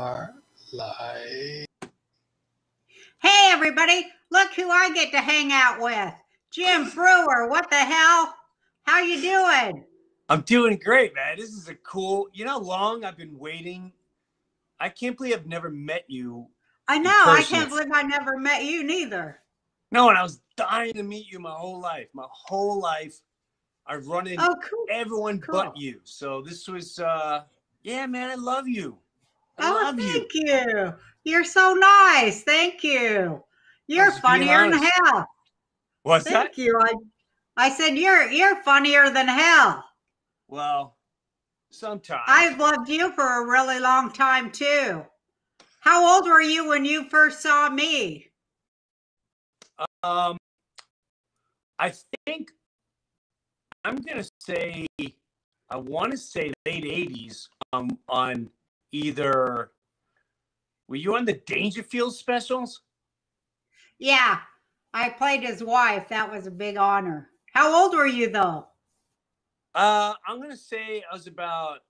are live. Hey, everybody, look who I get to hang out with. Jim Breuer. what the hell? How you doing? I'm doing great, man. This is a cool. You know how long I've been waiting. I can't believe I've never met you. I know. I can't believe I never met you neither. No, and I was dying to meet you my whole life. My whole life, I've run into Oh, cool. everyone cool. but you. So this was, uh yeah, man. I love you. I Oh, love you. thank you. You're so nice. Thank you. You're funnier than hell. What's that? Thank you. I, I said you're you're funnier than hell. Well, sometimes. I've loved you for a really long time too. How old were you when you first saw me? Um, I think I'm gonna say I want to say late '80s. Um, on either were you on the Dangerfield specials? Yeah, I played his wife. That was a big honor. How old were you though? Uh, I'm gonna say I was about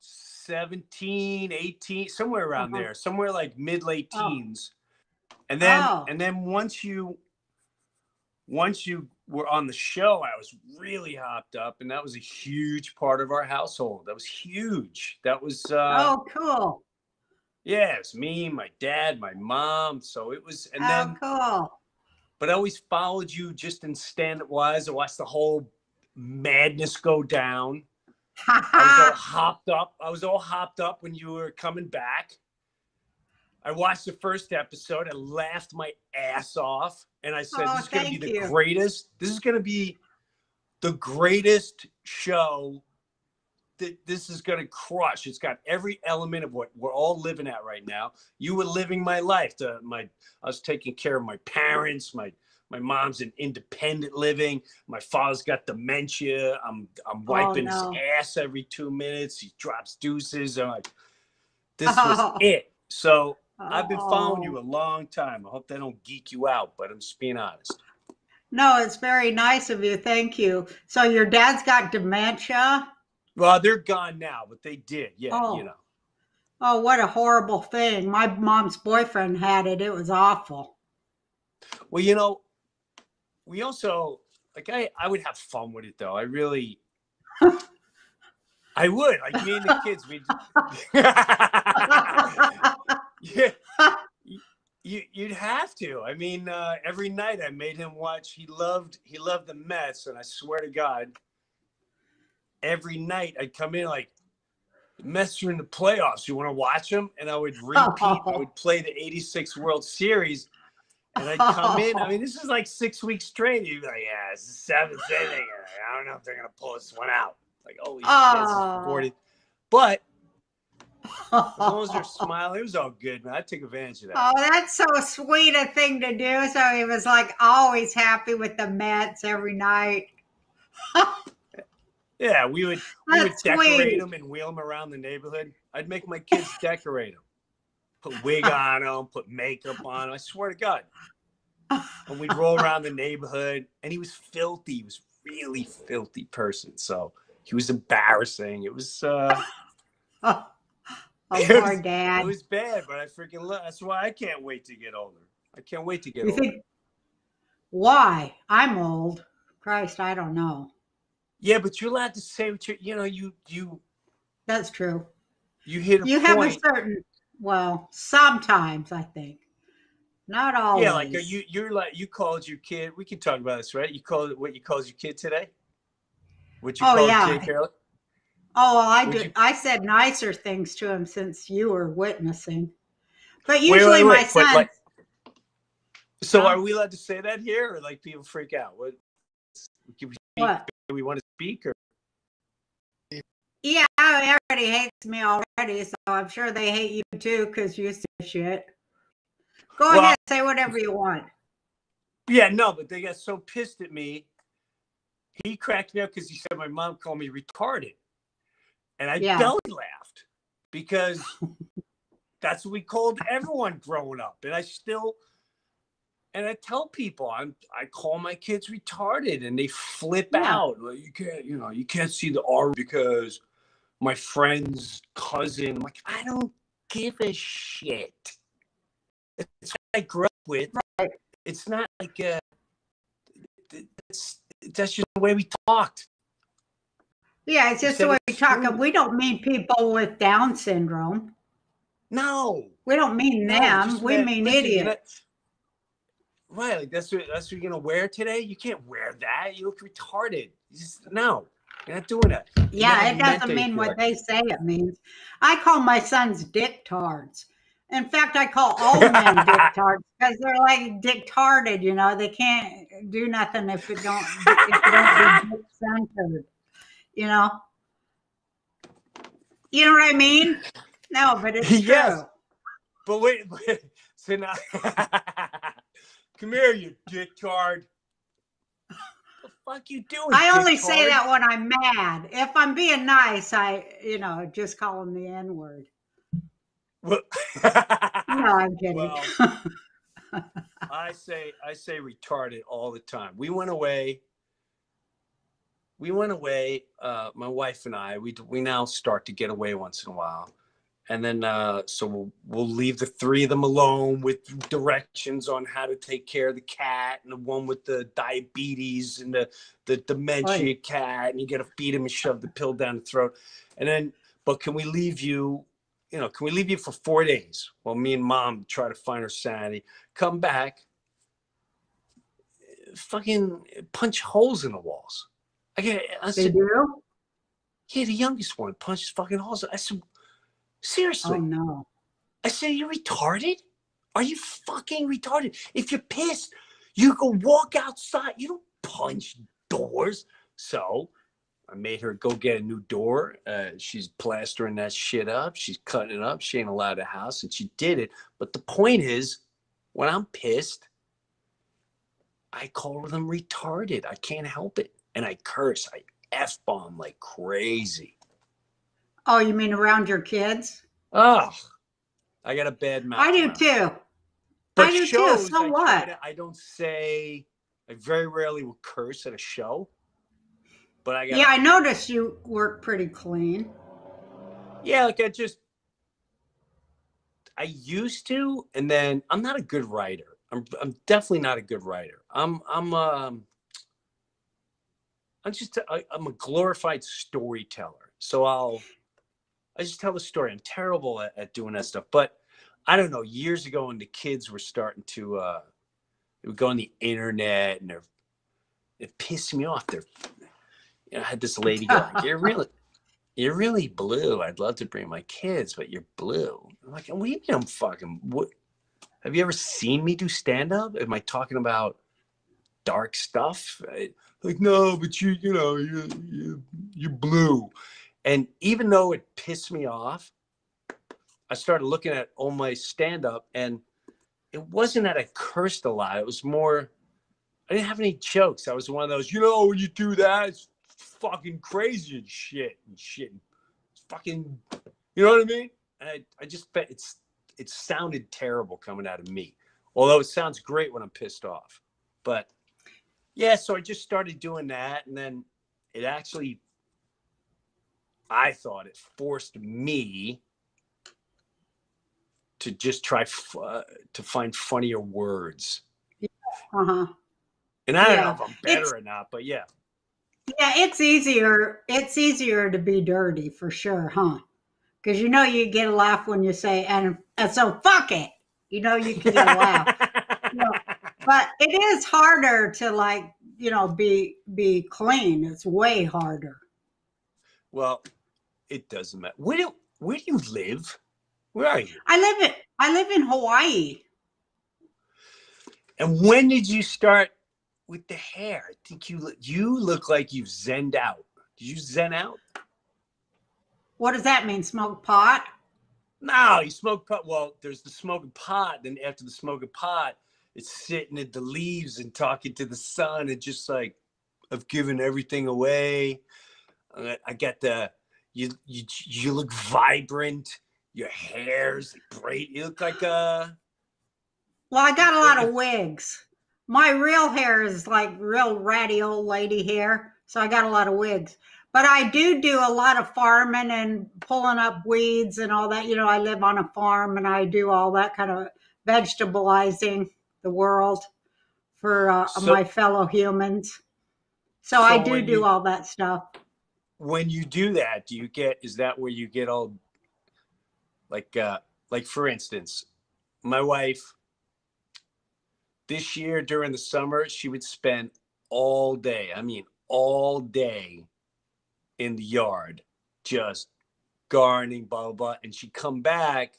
17, 18, somewhere around Uh-huh. there, somewhere like mid late Oh. teens. And then Oh. and then once you once you were on the show, I was really hopped up, and that was a huge part of our household. That was huge. That was uh oh, cool. yeah, it's me, my dad, my mom. So it was and oh, then cool. but I always followed you just in stand up wise. I watched the whole madness go down. I was all hopped up. I was all hopped up when you were coming back. I watched the first episode. I laughed my ass off, and I said, Oh, "This is going to be the you. greatest. This is going to be the greatest show. That this is going to crush. It's got every element of what we're all living at right now. You were living my life. The, my I was taking care of my parents. My my mom's in independent living. My father's got dementia. I'm I'm oh, wiping no. his ass every two minutes. He drops deuces. I'm like, this Oh. was it. So I've been following you Oh. a long time. I hope that don't geek you out, but I'm just being honest. No, it's very nice of you. Thank you. So your dad's got dementia. Well, they're gone now, but they did. Yeah, Oh. you know. Oh, what a horrible thing. My mom's boyfriend had it. It was awful. Well, you know, we also like I I would have fun with it though. I really I would like me and the kids. We yeah, you you'd have to. I mean, uh, every night I made him watch. He loved he loved the Mets, and I swear to God, every night I'd come in like. "The Mets are in the playoffs. You want to watch them? And I would repeat. I would play the '86 World Series, and I'd come in. I mean, this is like six weeks straight. You'd be like, "Yeah, it's the seventh inning. I don't know if they're gonna pull this one out." Like, holy this Oh. 40. But as long as they're smiling, it was all good, man. I took advantage of that. Oh, that's so sweet a thing to do. So he was like always happy with the Mets every night. Yeah, we would we would decorate sweet. them and wheel them around the neighborhood. I'd make my kids decorate them, put wig on them, put makeup on them. I swear to God. And we'd roll around the neighborhood, and he was filthy. He was really filthy person. So he was embarrassing. It was uh, It was- dad. it was bad, but I freaking love. That's why I can't wait to get older. I can't wait to get You older. think why? I'm old. Christ, I don't know. Yeah, but you're allowed to say what you you know you you That's true. you hit a You have a certain well, sometimes I think. Not always. Yeah, like you you're like you called your kid. We can talk about this, right? You called what you called your kid today. What you Oh, called yeah. kid, Carol? Oh, well, I Would did. you- I said nicer things to him since you were witnessing. But usually wait, my wait, but, son. like- So Huh? are we allowed to say that here, or like people freak out? What? Can we, What? do we want to speak, or Yeah, everybody hates me already, so I'm sure they hate you too because you say shit. Go Well- ahead, say whatever you want. yeah, no, but they got so pissed at me. He cracked me up because he said my mom called me retarded, and I Yeah. belly laughed because that's what we called everyone growing up, and I still. And I tell people I'm I call my kids retarded and they flip Yeah. out. Like you can't, you know, you can't see the R because my friend's cousin. I'm like, I don't give a shit. It's what I grew up with. Right. It's not like uh, that's that's just the way we talked. Yeah, it's just the way we talk. true. We don't mean people with Down syndrome. No, We don't mean no, them. we meant- mean listen, idiots. right, like that's what that's what you're gonna wear today. You can't wear that. You look retarded. You just, no, you're not doing that. Yeah, it doesn't mean what like they say it means. I call my sons dictards. In fact, I call all men dictards because they're like dictarded. You know, they can't do nothing if it don't if you don't be dick-centered. You know. You know what I mean? No, but it's Yes. true. But wait, wait. So now, come here, you dictard. the fuck you doing? I only say that when I'm mad. If I'm being nice, I, you know, just call him the N word. Well- No, I'm kidding. Well, I say I say retarded all the time. We went away. We went away. Uh, my wife and I. We we now start to get away once in a while, and then uh, so we'll we'll leave the three of them alone with directions on how to take care of the cat and the one with the diabetes and the the dementia Right. cat, and you got to feed him and shove the pill down the throat, and then. But can we leave you you know, can we leave you for four days while me and mom try to find her sanity? Come back, fucking punch holes in the walls. I get, I They said, do? yeah, the youngest one punches fucking holes. I said, seriously? Oh no. I said, you retarded? Are you fucking retarded? If you're pissed, you go walk outside. You don't punch doors. So I made her go get a new door. Uh, she's plastering that shit up. She's cutting it up. She ain't allowed a house, and she did it. But the point is, when I'm pissed, I call them retarded. I can't help it, and I curse. I f bomb like crazy. Oh, you mean around your kids? Oh, I got a bad mouth. I do too. But I do too, so I what? to- I don't say. I very rarely will curse at a show. But I got. Yeah, I noticed you work pretty clean. Yeah, like I just. I used to, and then I'm not a good writer. I'm. I'm definitely not a good writer. I'm. I'm. Um. I'm just. I, I'm a glorified storyteller. So I'll. I just tell the story. I'm terrible at, at doing that stuff, but I don't know. Years ago, when the kids were starting to, uh, they would go on the internet and they're, it pissed me off. They're, you know, I had this lady go, "You're really, you're really blue. I'd love to bring my kids, but you're blue." I'm like, "What do you mean I'm fucking? What? Have you ever seen me do stand up? Am I talking about dark stuff? I- like, no, but you, you know, you, you, you're blue." And even though it pissed me off, I started looking at all my stand up and it wasn't that I cursed a lot. It was more, I didn't have any jokes. I was one of those, you know, when you do that, it's fucking crazy and shit and shit. Fucking, you know what I mean? And I, I just bet it's, it sounded terrible coming out of me. Although it sounds great when I'm pissed off. But yeah, so I just started doing that. And then it actually, I thought it forced me to just try f- uh, to find funnier words. Uh huh. And I don't know if I'm better it's- or not, but yeah. Yeah, it's easier. It's easier to be dirty for sure, huh? Because you know you get a laugh when you say, and, and so fuck it. You know you can get a laugh. But it is harder to like, you know, be be clean. It's way harder. well, it doesn't matter. Where do where do you live? Where are you? I live in I live in Hawaii. And when did you start with the hair? I think you look- you look like you've zened out. Did you zen out? What does that mean? Smoke pot? No, you smoke pot. Well, there's the smoking pot. Then after the smoking pot, it's sitting at the leaves and talking to the sun and just like, I've given everything away. I got the you you you look vibrant. Your hair's great. You look like a Well, I got a lot of wigs. My real hair is like real ratty old lady hair, so I got a lot of wigs. but I do do a lot of farming and pulling up weeds and all that. You know, I live on a farm and I do all that kind of vegetabilizing the world for uh, So- my fellow humans. So, So I do do you- all that stuff. when you do that do you get is that where you get all like uh like for instance my wife this year during the summer she would spend all day i mean all day in the yard just gardening blah blah blah and she'd come back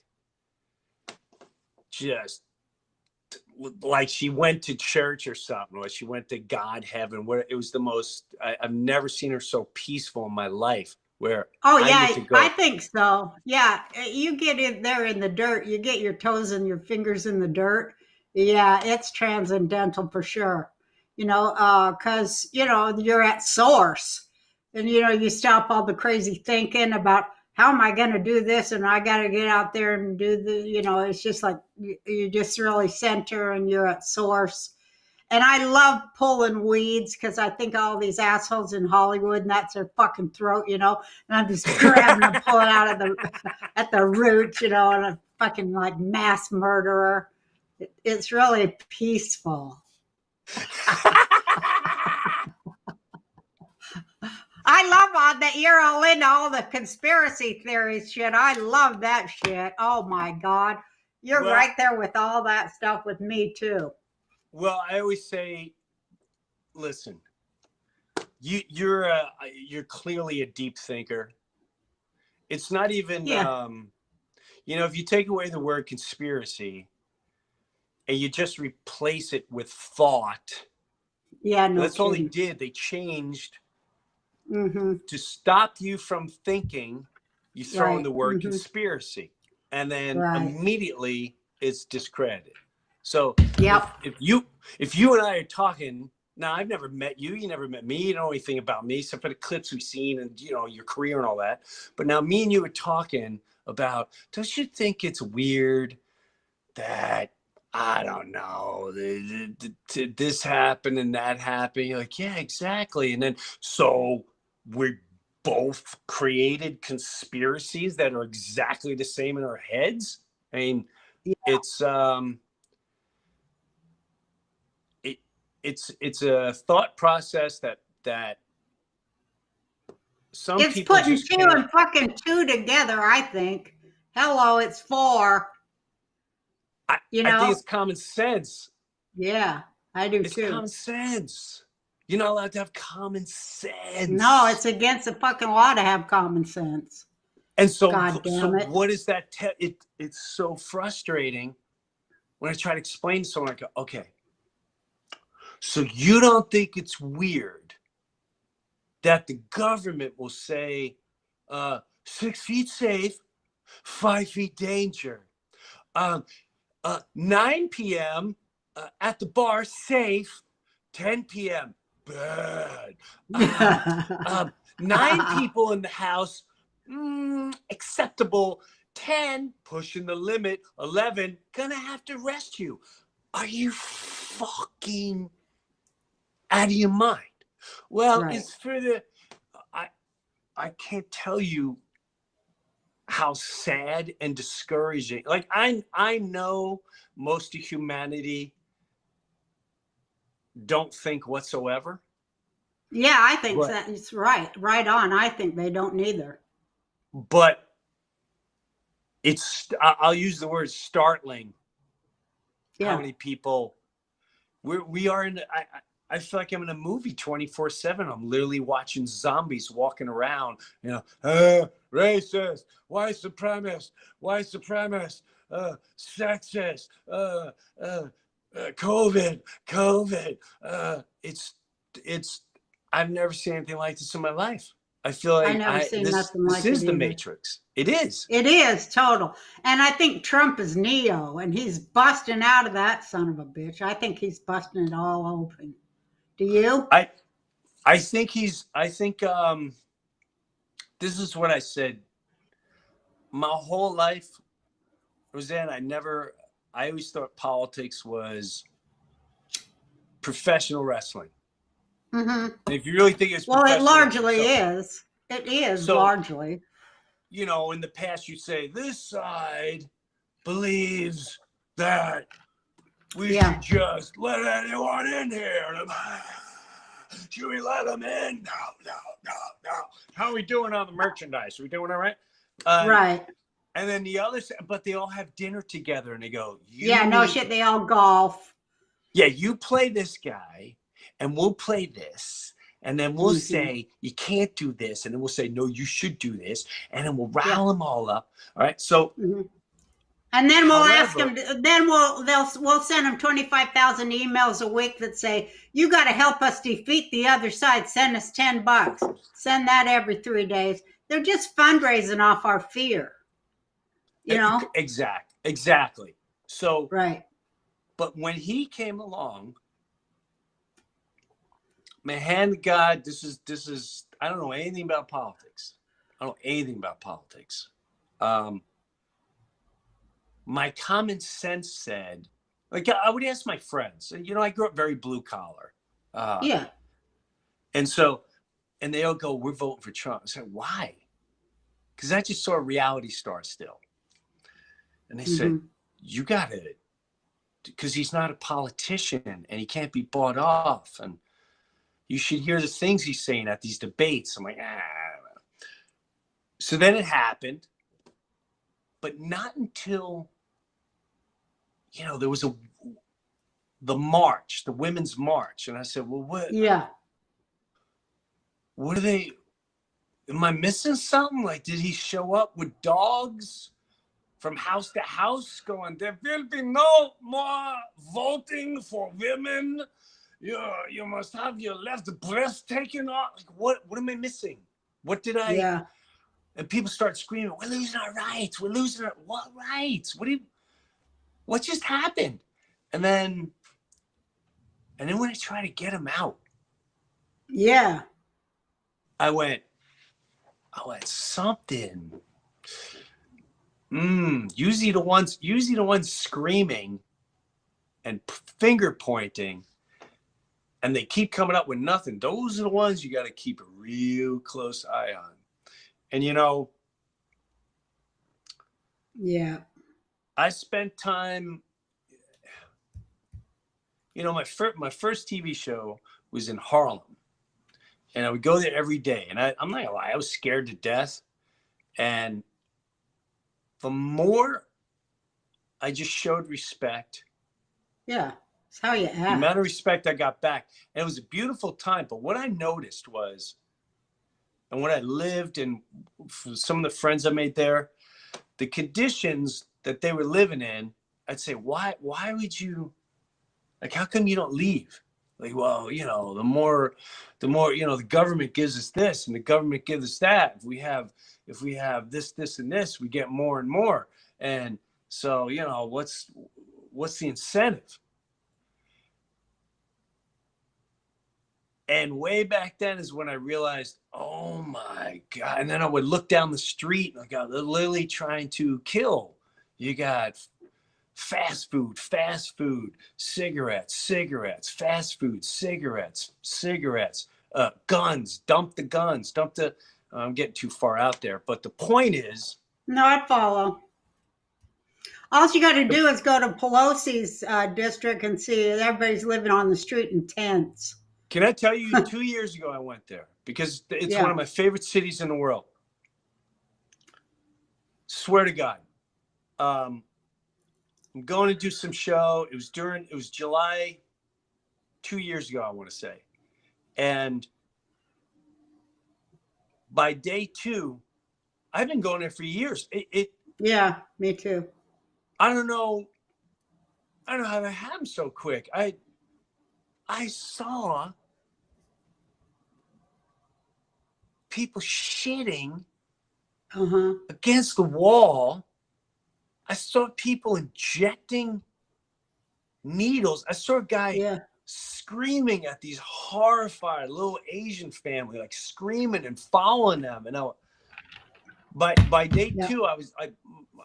just like she went to church or something, or she went to God heaven. Where it was the most. I, I've never seen her so peaceful in my life. Where Oh I yeah, get to go- I think so. Yeah, uh, you get in there in the dirt, you get your toes and your fingers in the dirt. Yeah, it's transcendental for sure. You know, uh, cause you know you're at source, and you know you stop all the crazy thinking about how am I going to do this, and I got to get out there and do the. You know, it's just like you, just really center and you're at source. And I love pulling weeds because I think all these assholes in Hollywood and that's their fucking throat, you know. And I'm just grabbing and pulling out of the at the root, you know, and a fucking like mass murderer. It, it's really peaceful. I love all that you're all into all the conspiracy theories shit. I love that shit. Oh my god. You're Well- right there with all that stuff with me too. Well, I always say, listen, you you're a, you're clearly a deep thinker. It's not even Yeah. um, you know, if you take away the word conspiracy and you just replace it with thought, Yeah, no. that's all they did. They changed hmm to stop you from thinking. You throw in the word mhm. conspiracy, and then Right. immediately it's discredited. So Yep. if you if you and I are talking now, I've never met you. You never met me. You don't know anything about me except for the clips we've seen and you know your career and all that. But now me and you are talking about. Don't you think it's weird that I don't know this happened and that happened? You're like, yeah, exactly. And then so we both created conspiracies that are exactly the same in our heads. I mean, Yeah. it's um it it's it's a thought process that that some It's putting two can't- and fucking two together, I think. Hello, it's four. I, you I know? think it's common sense. Yeah, I do It's too. common sense. You're not allowed to have common sense. No, it's against the fucking law to have common sense. and so God so what is that? Te- it it's so frustrating when I try to explain to someone. I go, okay, so you don't think it's weird that the government will say uh, six feet safe, five feet danger, um, uh, 9 p.m. Uh, at the bar safe, 10 p.m. bad. Uh, um, nine people in the house, mm, acceptable. 10, pushing the limit. 11, gonna have to arrest you. Are you fucking out of your mind? Well, Right. it's for the. I, I can't tell you how sad and discouraging. Like I, I know most of humanity don't think whatsoever. yeah, I think Right. that it's right. Right on. I think they don't neither. but it's i'll use the word startling how many people we're, we are in I, I I feel like i'm in a movie 24 7 i'm literally watching zombies walking around you know uh, racist white supremacist white supremacist uh, sexist uh, uh, uh, covid covid uh, it's it's i've never seen anything like this in my life i feel like never seen this, nothing this like is the matrix it is It is total. And I think Trump is Neo and he's busting out of that son of a bitch. I think he's busting it all open. Do you? I I think he's I think um this is what I said. My whole life, Roseanne, I never I always thought politics was professional wrestling. hmm if you really think it's Well, it largely is. It is So- largely. You know, in the past, you say this side believes that we Yeah. should just let anyone in here. And should we let them in? No, no, no, no. How are we doing on the merchandise? Are we doing all right? Uh, right. And then the other, but they all have dinner together, and they go, you Yeah, no shit. They all golf. yeah, you play this guy, and we'll play this. And then we'll Mhm. say, you can't do this. And then we'll say, no, you should do this. And then we'll rile them all up. All right. So, Mhm. And then we'll ask However- them. Then we'll they'll we'll send them twenty five thousand emails a week that say you got to help us defeat the other side. Send us ten bucks. Send that every three days. They're just fundraising off our fear. You know, exact, exactly. So, right? but when he came along, my hand God, this is, this is, I don't know anything about politics. I don't know anything about politics. Um, my common sense said, like, I would ask my friends, and you know, I grew up very blue collar. Uh, Yeah. And so, and they all go, "We're voting for Trump." I said, "Why?" Because I just saw a reality star still, and they said, Mhm. "You got to," because he's not a politician and he can't be bought off, and you should hear the things he's saying at these debates. I'm like, ah. I don't know." So then it happened, but not until you know there was a the march, the women's march, and I said, "Well, what?" Yeah. what are they am i missing something like did he show up with dogs from house to house going there will be no more voting for women you, you must have your left breast taken off like what what am i missing what did i Yeah. and people start screaming we're losing our rights we're losing our what rights what do you what just happened and then and then when i try to get him out Yeah. I went, I went something. Mm, usually the ones, usually the ones screaming and finger pointing, and they keep coming up with nothing. Those are the ones you got to keep a real close eye on. And you know, Yeah. I spent time. You know, my first my first TV show was in Harlem, and I would go there every day. And I, I'm not gonna lie, I was scared to death. And the more I just showed respect, Yeah. It's how you act. the amount of respect I got back, and it was a beautiful time. But what I noticed was, and when I lived, and for some of the friends I made there, the conditions that they were living in, I'd say, why, why would you, like, how come you don't leave? Like, well, you know, the more, the more, you know, the government gives us this, and the government gives us that. If we have, if we have this, this, and this, we get more and more. And so, you know, what's, what's the incentive? And way back then is when I realized, oh my God. And then I would look down the street and I got literally trying to kill. You got fast food, fast food, cigarettes, cigarettes, fast food, cigarettes, cigarettes, uh, guns, dump the guns, dump the. I'm getting too far out there. But the point is, No, I follow. All you got to do is go to Pelosi's uh, district and see everybody's living on the street in tents. can I tell you, two years ago I went there because it's Yeah. one of my favorite cities in the world. Swear to God. Um, I'm going to do some show. It was during, it was July two years ago, I want to say. And by day two, I've been going there for years. It, it Yeah, me too. I don't know. I don't know how that happened so quick. I I saw people shitting Uh huh. against the wall. I saw people injecting needles. I saw a guy Yeah. screaming at these horrified little Asian family, like screaming and following them. And I, by by day Yeah. two, I was I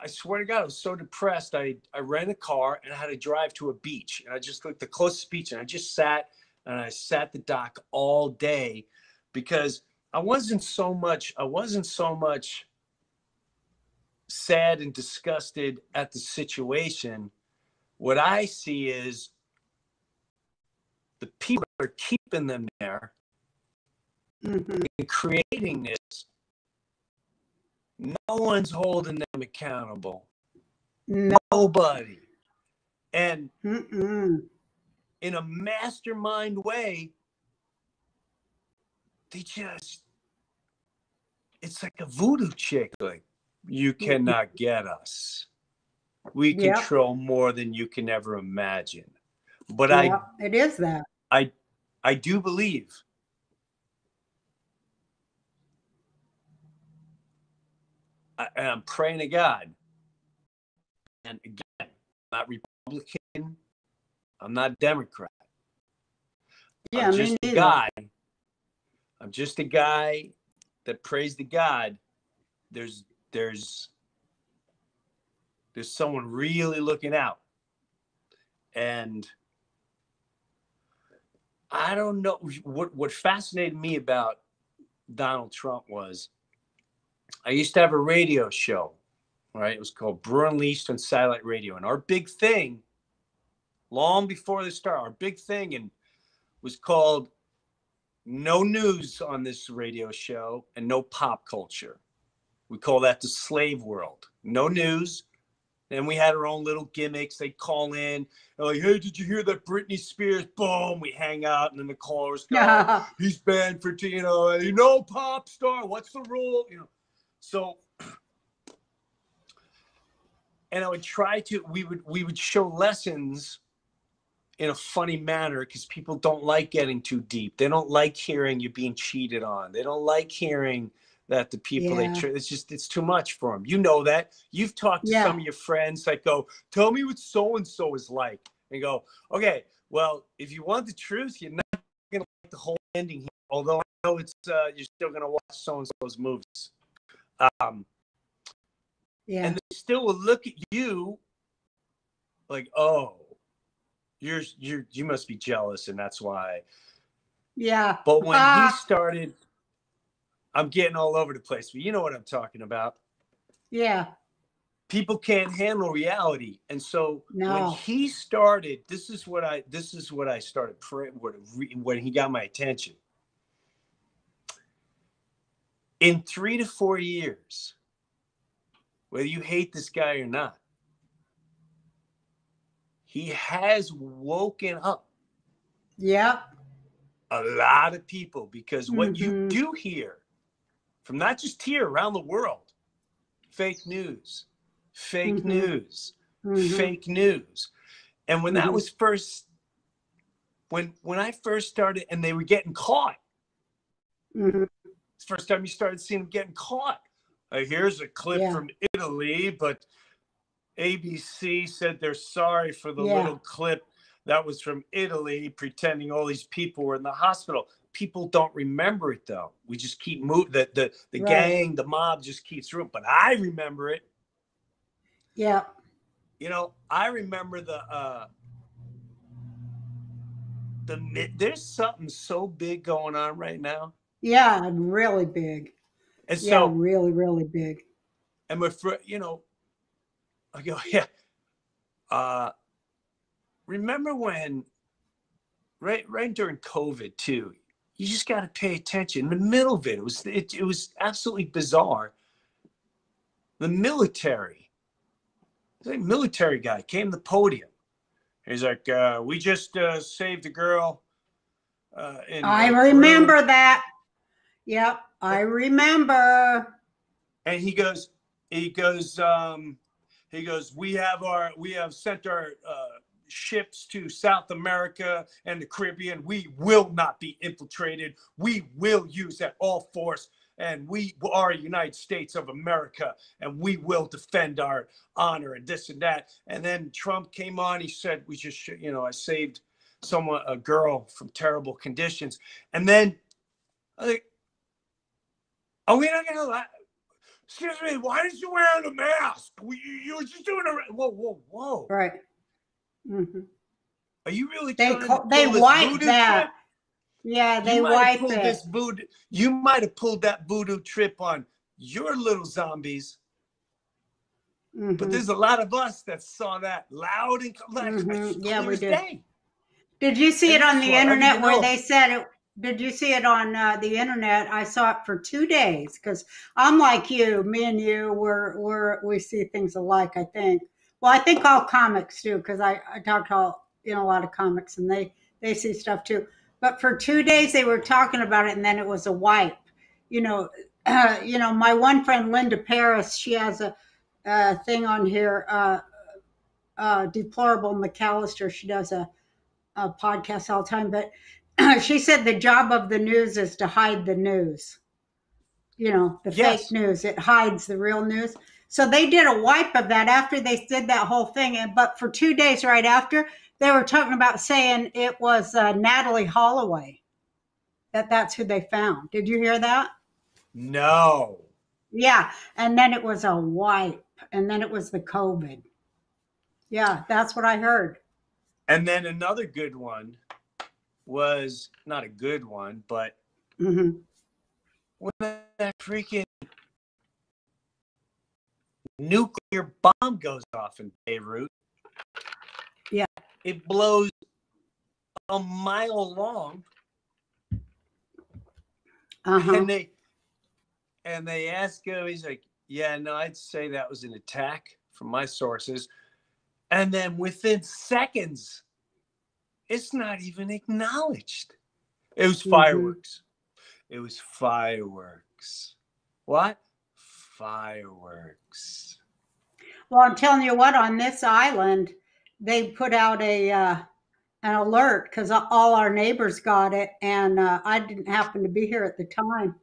I swear to God, I was so depressed. I I rented a car and I had to drive to a beach, and I just looked the closest beach, and I just sat and I sat the dock all day because I wasn't so much I wasn't so much sad and disgusted at the situation. What I see is the people are keeping them there Mhm. and creating this. No one's holding them accountable. No. Nobody. And Mm-mm. in a mastermind way, they just, it's like a voodoo chick. Like, you mm, mm. cannot get us. We Yep. control more than you can ever imagine. But I, it is that. I, I do believe I, I'm praying to God. And again, I'm not Republican. I'm not Democrat. Yeah, I'm just a neither. guy. I'm just a guy that prays to God. There's there's there's someone really looking out. And I don't know what what fascinated me about Donald Trump was I used to have a radio show, right? It was called Breuer Unleashed on Satellite Radio. And our big thing, long before the start, our big thing and was called no news on this radio show and no pop culture. We call that the slave world. No news. And we had our own little gimmicks. They'd call in, like, hey, did you hear that Britney Spears? Boom, we hang out, and then the callers go, Yeah. he's banned for, you know, uh, you know, pop star. What's the rule? You know, so, and I would try to. We would we would show lessons in a funny manner because people don't like getting too deep. They don't like hearing you being cheated on. They don't like hearing that the people Yeah. they tr- it's just it's too much for them. You know that. You've talked to Yeah. some of your friends that go, "Tell me what so and so is like," and go, "Okay, well, if you want the truth, you're not gonna like the whole ending here. Although I know it's uh, you're still gonna watch so and so's movies." Um, Yeah. and they still will look at you like, "Oh, you're you're you must be jealous, and that's why." Yeah. But when Ah. he started, I'm getting all over the place, but you know what I'm talking about. Yeah. People can't handle reality, and so No. when he started, this is what I this is what I started praying when he got my attention. In three to four years, whether you hate this guy or not, he has woken up Yep. a lot of people because what you Mhm. do hear from not just here around the world fake news fake Mhm. news Mhm. fake news and when that Mhm. was first when when i first started and they were getting caught Mhm. first time you started seeing them getting caught uh, here's a clip Yeah. from italy but abc said they're sorry for the Yeah. little clip that was from italy pretending all these people were in the hospital people don't remember it though we just keep moving the the, the Right. gang the mob just keeps through but i remember it Yeah. you know i remember the uh the there's something so big going on right now Yeah. Really big. and Yeah. so really, really big. and my friend, you know, I go, yeah. Uh, remember when, right, right during COVID too, you just got to pay attention. In the middle of it, it was it, it was absolutely bizarre. The military, the military guy came to the podium. He's like, uh, "We just uh, saved a girl." Uh, in, I in Peru." remember that. Yep. I remember. and he goes he goes um he goes we have our we have sent our uh ships to south america and the caribbean we will not be infiltrated we will use that all force and we are united states of america and we will defend our honor and this and that and then trump came on he said we just you know i saved someone a girl from terrible conditions and then i think are we not gonna Excuse me, why did you wear a mask? You, you were just doing a whoa, whoa, whoa. Right. Hmm Are you really? They co- they pull this wiped voodoo that. trip? Yeah, they you might have wipe it. this voodoo. You might have pulled that voodoo trip on your little zombies, but Mhm. there's a lot of us that saw that loud and like, Mhm. Yeah, clear we did. day. Did you see it on the Peninsula, I don't internet where know. they said it? Did you see it on uh, the internet? I saw it for two days because I'm like you. Me and you, we're we're we see things alike. I think. Well, I think all comics do because I I talk to all, you know a lot of comics and they they see stuff too. But for two days they were talking about it, and then it was a wipe. You know, you know. My one friend Linda Paris, she has a, a thing on here. Uh, uh, deplorable McAllister. She does a a podcast all the time, but she said the job of the news is to hide the news. You know, the Yes. fake news. It hides the real news. So they did a wipe of that after they did that whole thing. And but for two days right after, they were talking about saying it was uh, Natalee Holloway. That that's who they found. Did you hear that? No. Yeah. And then it was a wipe. And then it was the COVID. Yeah, that's what I heard. And then another good one was not a good one, but hmm when that freaking nuclear bomb goes off in Beirut, Yeah. it blows a mile long, Uh-huh. and they and they ask him, he's like, "Yeah, no, I'd say that was an attack from my sources," and then within seconds, it's not even acknowledged. It was Mhm. fireworks. It was fireworks. What? Fireworks. Well, I'm telling you what, on this island, they put out a uh, an alert because all our neighbors got it, and uh, I didn't happen to be here at the time.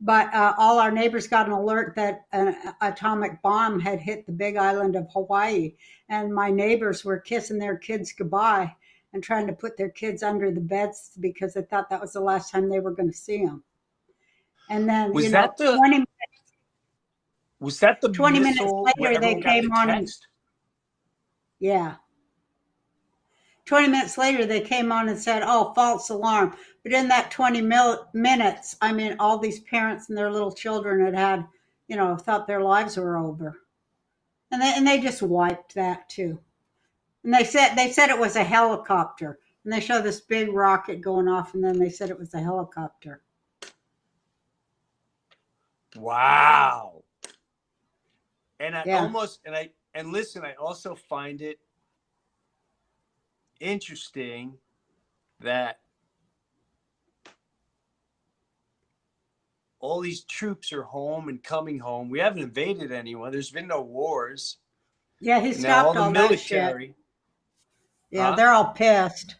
But uh, all our neighbors got an alert that an atomic bomb had hit the big island of Hawaii, and my neighbors were kissing their kids goodbye and trying to put their kids under the beds because they thought that was the last time they were going to see them. And then, Was you know, that the- 20 Was that the 20 minutes later, they the came on and- Yeah. 20 minutes later, they came on and said, oh, false alarm. But in that 20 mil- minutes, I mean, all these parents and their little children had had, you know, thought their lives were over. And they, and they just wiped that too. And they said, they said it was a helicopter. And they show this big rocket going off, and then they said it was a helicopter. Wow. And I Yeah. almost and I and listen, I also find it interesting that all these troops are home and coming home. We haven't invaded anyone. There's been no wars. Yeah, he all stopped the all, that shit. Yeah, Huh? they're all pissed.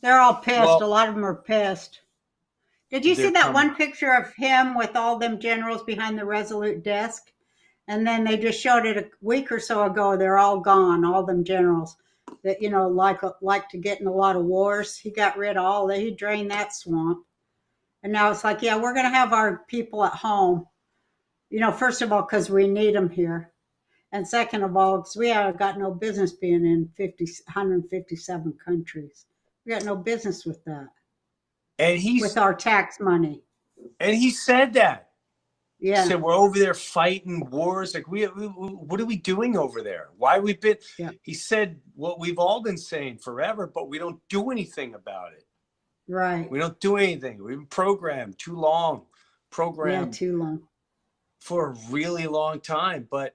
They're all pissed. Well- a lot of them are pissed. Did you see that coming. one picture of him with all them generals behind the Resolute desk? And then they just showed it a week or so ago. They're all gone, all them generals that you know like like to get in a lot of wars. He got rid of all that. He drained that swamp, and now it's like, yeah, we're gonna have our people at home. You know, first of all, because we need them here, and second of all, because we have got no business being in 50, 157 countries. We got no business with that, And he's with our tax money. and he said that. Yeah. Said we're over there fighting wars. Like we, we what are we doing over there? Why we've been Yeah. he said what we've all been saying forever, but we don't do anything about it. right. We don't do anything. We've been programmed too long, Yeah, programmed too long. for a really long time. But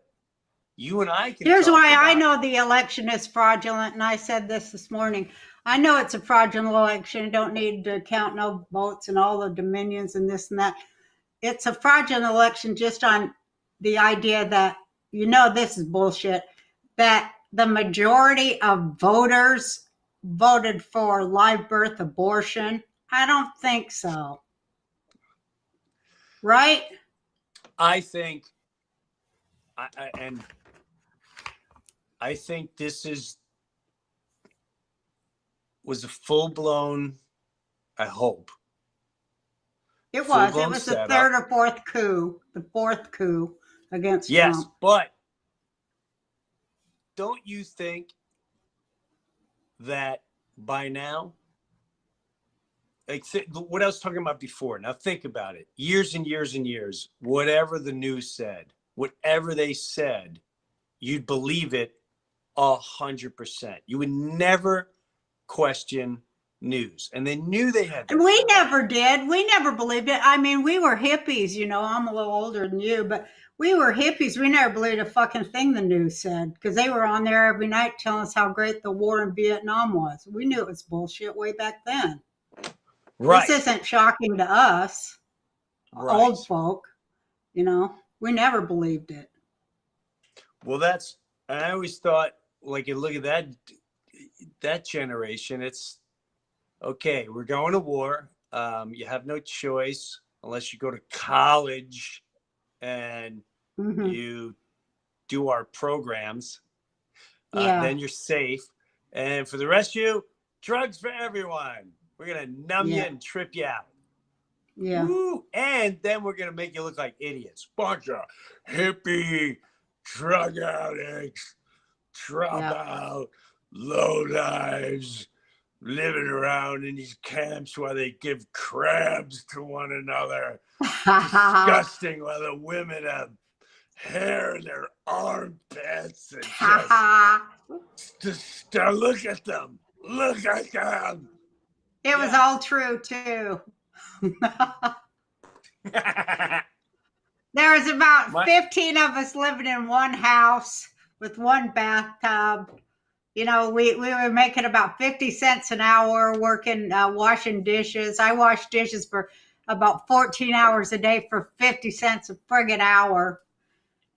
you and I can. Here's why I know the election is fraudulent, and I said this this morning. I know it's a fraudulent election. Don't need to count no votes and all the dominions and this and that. It's a fraudulent election just on the idea that you know this is bullshit. That the majority of voters voted for live birth abortion. I don't think so. Right? I think, I, I and I think this is was a full blown. I hope It was. It was the third or fourth coup, the fourth coup against Yes, Trump. but don't you think that by now, like what I was talking about before. Now think about it. Years and years and years, whatever the news said, whatever they said, you'd believe it a hundred percent. You would never question news, and they knew they had. And we never did. We never believed it. I mean, we were hippies, you know. I'm a little older than you, but we were hippies. We never believed a fucking thing the news said because they were on there every night telling us how great the war in Vietnam was. We knew it was bullshit way back then. right, This isn't shocking to us, right. old folk. You know, we never believed it. Well, that's. I always thought, like, you look at that that generation. It's okay. We're going to war. Um, you have no choice unless you go to college and Mhm. you do our programs. Uh, Yeah. Then you're safe. And for the rest of you, drugs for everyone. We're gonna numb you and trip you out. Yeah. Woo! And then we're gonna make you look like idiots. Bunch of hippie drug addicts, drop out low lives, living around in these camps while they give crabs to one another. Disgusting while the women have hair in their armpits and just, just look at them. Look at them. it was Yeah. all true too. There was about My- 15 of us living in one house with one bathtub. You know, we, we were making about 50 cents an hour working, uh, washing dishes. I washed dishes for about 14 hours a day for 50 cents a friggin' hour.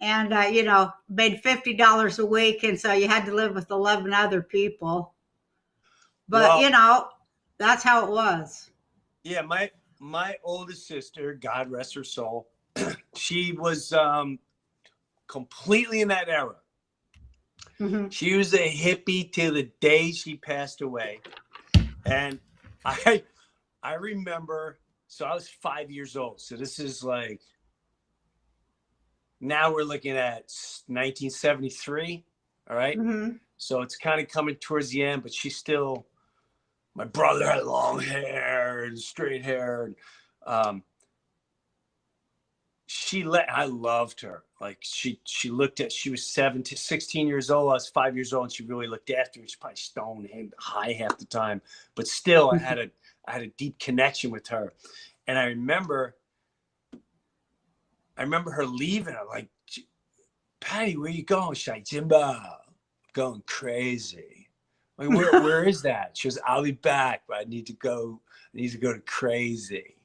And, uh, you know, made $50 a week. And so you had to live with 11 other people. But, Well- you know, that's how it was. Yeah, my my oldest sister, God rest her soul, she was um completely in that era. Mhm. She was a hippie till the day she passed away. And I I remember so I was 5 years old. So this is like now we're looking at 1973, all right? Mhm. So it's kind of coming towards the end, but she's still. My brother had long hair and straight hair. And, um, she let. I loved her. Like she, she looked at. She was 17, 16 years old. I was five years old, and she really looked after me. She's probably stoned and high half the time, but still, I had a, I had a deep connection with her. And I remember, I remember her leaving. I'm like, Patty, where you going? She's like, Jimbo, going crazy. Like, where, where is that? She goes, I'll be back, but I need to go. I need to go to crazy.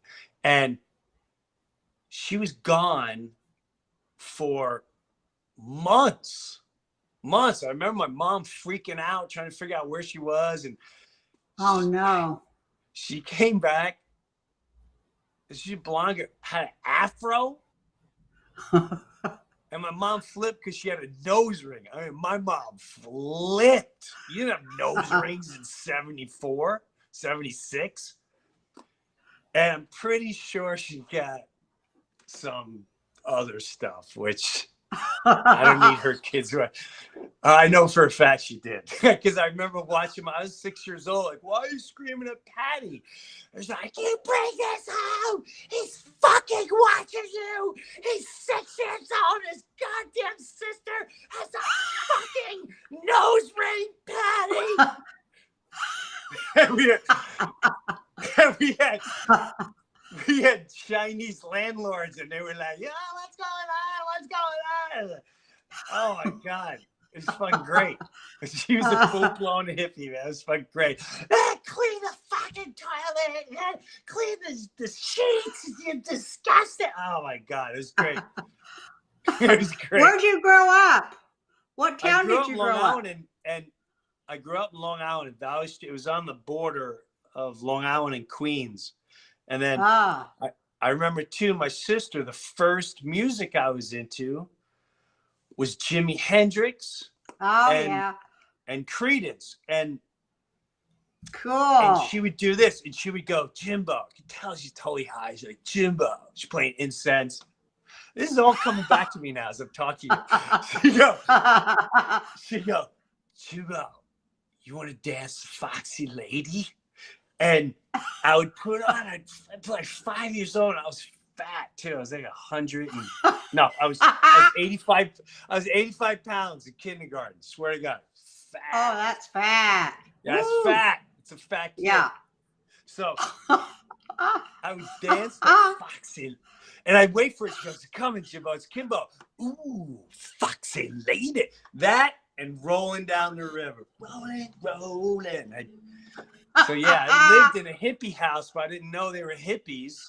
And she was gone for months. Months. I remember my mom freaking out, trying to figure out where she was. And Oh, no. she came back. Is she blonde, had an afro. And my mom flipped because she had a nose ring. I mean, my mom flipped. You didn't have nose rings in 74, 76. And I'm pretty sure she got some other stuff, which I don't need her kids. I know for a fact she did because I remember watching. My, I was six years old. Like, why are you screaming at Patty? I was like, "You bring this home. He's fucking watching you. He's six years old. His goddamn sister has a fucking nose ring, Patty." and we had, and we had we had Chinese landlords, and they were like, "Yeah, what's going on? What's going on?" Oh my god, it's fucking great. She was a full blown hippie, man. It was fucking great. Ah, clean the fucking toilet. ah, Clean the, the sheets. You disgusting. Oh my god, it was great. it was great. Where'd you grow up? What town did you grow up? And, and I grew up in Long Island. Valley Stream. It was on the border of Long Island and Queens. And then Ah, I remember too, my sister, the first music I was into was Jimi Hendrix oh And- yeah, and Creedence. And cool. and she would do this and she would go, Jimbo. You can tell she's totally high. She's like, Jimbo. She's playing incense. This is all coming back to me now as I'm talking to you. She go, she go, Jimbo, you want to dance foxy lady and i would put on i was like five years old i was fat too i was like a hundred no i was I was 85 i was 85 pounds in kindergarten swear to god fat Oh, that's fat. that's Woo. fat it's a fat kid. Yeah. so I would dance the foxy, and I'd wait for it to go. Come in, Jimbo. It's Kimbo. Ooh, foxy lady. That and rolling down the river, rolling, rolling. I- so yeah, I lived in a hippie house, but I didn't know they were hippies.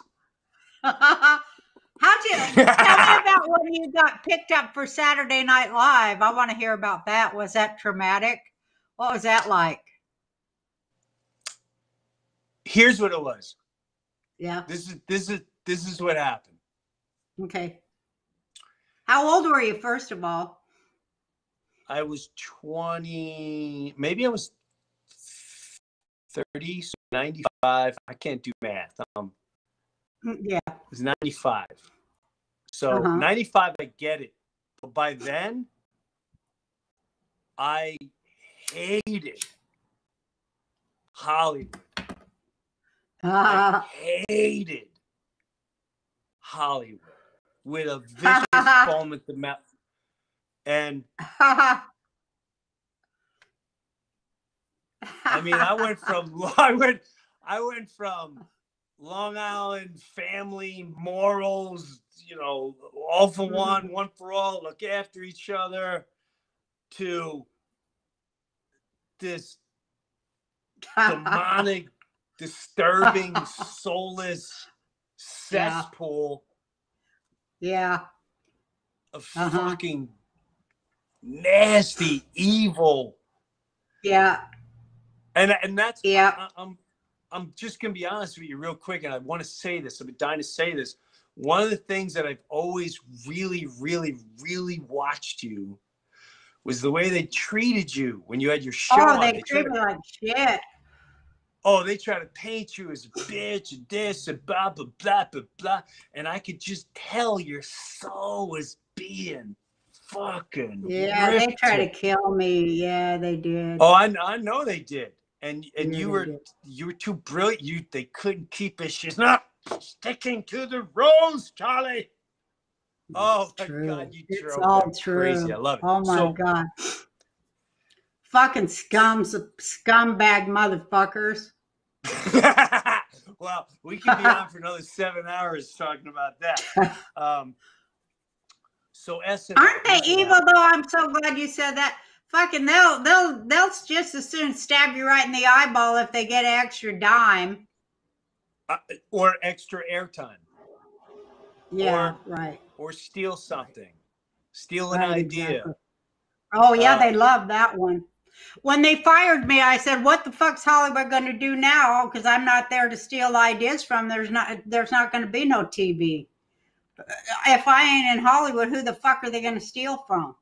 How'd you tell me about when you got picked up for Saturday Night Live? I want to hear about that. Was that traumatic? What was that like? Here's what it was. Yeah. This is this is this is what happened. Okay. How old were you, first of all? I was 20, maybe I was 30, so 95. I can't do math. Um, Mm, Yeah. It was 95. So Uh-huh. 95, I get it. But by then, I hated Hollywood. Uh, I hated Hollywood with a vicious foam at the mouth. And I mean, I went from I went I went from Long Island family morals, you know, all for Mhm. one, one for all, look after each other, to this demonic, disturbing, soulless cesspool yeah. of Uh-huh. fucking nasty, evil, Yeah. And and that's Yeah. I, I'm I'm just gonna be honest with you real quick, and I want to say this. I've been dying to say this. One of the things that I've always really, really, really watched you was the way they treated you when you had your show. Oh, on. they tried treat to- me like shit. oh, they try to paint you as a bitch and this and blah blah blah blah blah. And I could just tell your soul was being fucking Yeah, they to to kill me. Yeah, they did. Oh, I, I know they did, and and you were you were too brilliant. You they couldn't keep it. She's not sticking to the rules, Charlie. Oh my true. God, you It's all true. crazy. I love it. Oh my so, god. Fucking scums, scumbag motherfuckers. well, we can be on for another seven hours talking about that. Um, so Aren't they evil though? I'm so glad you said that. Fucking they'll they'll they'll just as soon stab you right in the eyeball if they get an extra dime. Uh, or extra airtime, Yeah, Or- right. or steal something, steal an right, idea. exactly. Oh yeah, Uh, they love that one. When they fired me, I said, "What the fuck's Hollywood going to do now? Because I'm not there to steal ideas from. There's not. There's not going to be no TV. If I ain't in Hollywood, who the fuck are they going to steal from?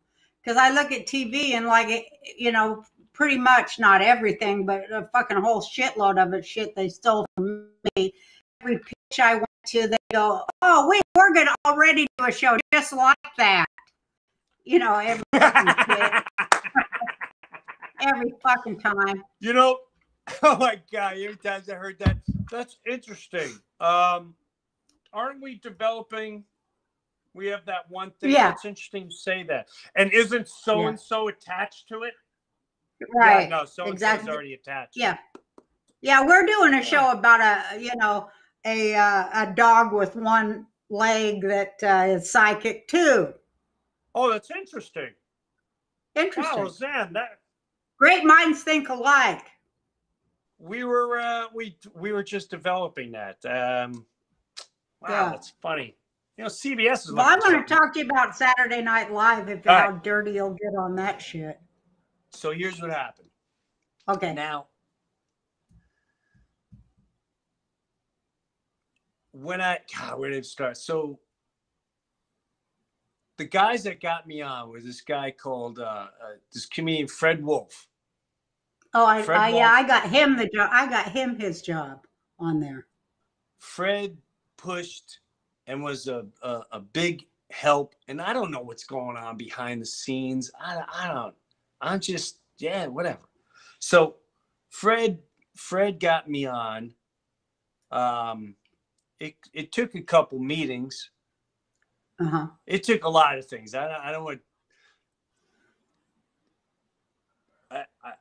Because I look at TV and like it, you know, pretty much not everything, but a fucking whole shitload of it shit they stole from me. Every pitch I went to, they go, "Oh, we we're going to already do a show just like that." You know, every fucking every fucking time. You know, oh my god! Every time I heard that, that's interesting. Um, aren't we developing? We have that one thing. Yeah. It's interesting you say that. And isn't so and so attached to it? Right. Yeah, no, so and exactly. so's already attached. Yeah. Yeah, we're doing a show about a you know a uh, a dog with one leg that uh, is psychic too. Oh, that's interesting. Interesting. Wow, Zan, that Great minds think alike. we were uh, we we were just developing that. Um, wow, Yeah. that's funny. You know, CBS is. Well, I want to talk to you about Saturday Night Live if how right. dirty you'll get on that shit. So here's what happened. Okay. Now, when I God, where did it start? So the guys that got me on was this guy called uh, uh, this comedian Fred Wolf. Oh, I, I yeah, I got him the job. I got him his job on there. Fred pushed and was a, a, a big help. And I don't know what's going on behind the scenes. I, I don't. I'm just yeah, whatever. So Fred Fred got me on. Um, it it took a couple meetings. Uh-huh. It took a lot of things. I don't, I don't want. I, I,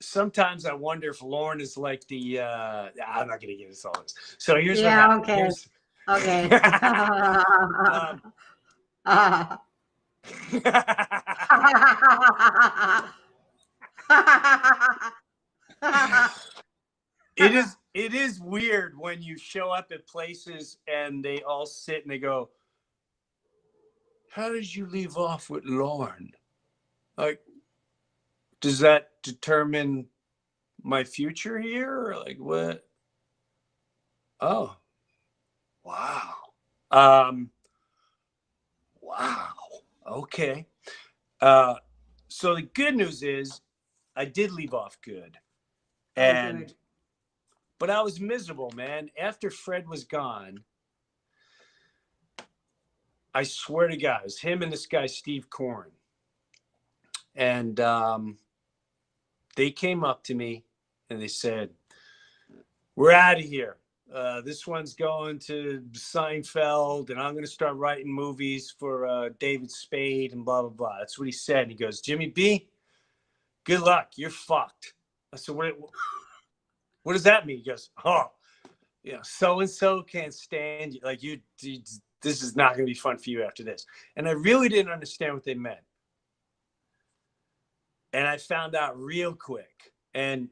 sometimes I wonder if Lorne is like the. Uh, I'm not going to get into all this. So here's Yeah, what happened. okay. Here's- Okay. um, it is it is weird when you show up at places and they all sit and they go how did you leave off with Lorne like does that determine my future here? Or like what? Oh wow. Um wow. Okay. Uh so the good news is i did leave off good. And but I was miserable, man. After Fred was gone, I swear to God, it was him and this guy Steve Koren, and um, they came up to me and they said, "We're out of here. Uh, this one's going to Seinfeld, and I'm going to start writing movies for uh, David Spade and blah blah blah." That's what he said. And he goes, "Jimmy B, good luck. You're fucked." I said, "What?" what does that mean? He goes, oh, you know, so and so can't stand you. Like you, you this is not going to be fun for you after this. And I really didn't understand what they meant. And I found out real quick. And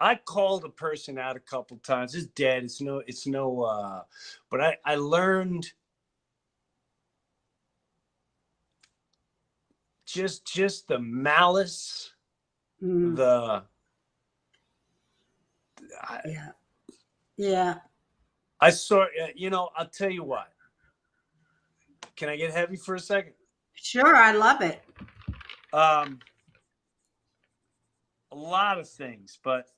I called a person out a couple times. It's dead. It's no, it's no, uh, but I, I learned just, just the malice, Mm, the, I, yeah. Yeah. I saw, uh, you know, I'll tell you what. Can I get heavy for a second? Sure, I love it. Um, a lot of things, but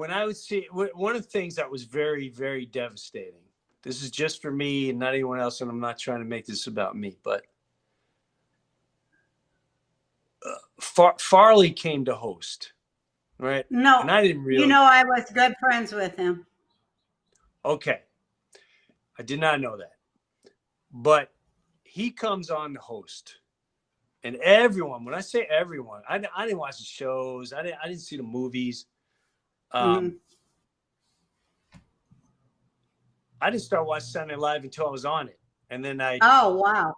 when I would see one of the things that was very, very devastating. This is just for me and not anyone else, and I'm not trying to make this about me, but uh, Far- Farley came to host, right? No, And I didn't really. you know, I was good friends with him. Okay. I did not know that. But he comes on the host. And everyone, when I say everyone, I, I didn't watch the shows. I didn't I didn't see the movies. Um, I didn't start watching Saturday Night Live until I was on it. And then I Oh, wow.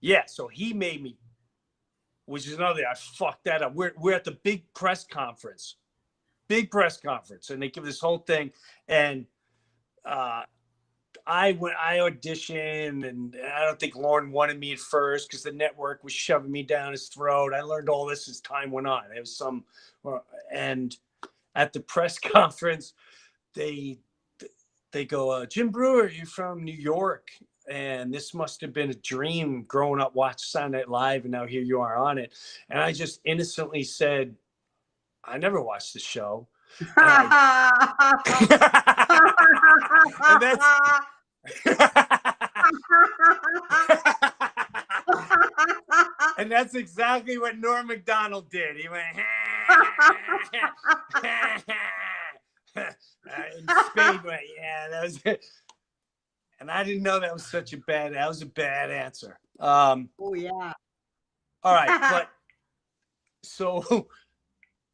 yeah, so he made me, which is another. I fucked that up. We're we're at the big press conference, big press conference, and they give this whole thing, and uh, I went, I auditioned, and I don't think Lorne wanted me at first because the network was shoving me down his throat. I learned all this as time went on. It was some, uh, and at the press conference, they they go, uh, Jim Breuer, you're from New York, and this must have been a dream growing up watching Saturday Night Live, and now here you are on it. And I just innocently said, I never watched the show. and and that's exactly what Norm Macdonald did. He went, and Spade went, yeah, that was it. And I didn't know that was such a bad, that was a bad answer. Um, oh, yeah. all right, but so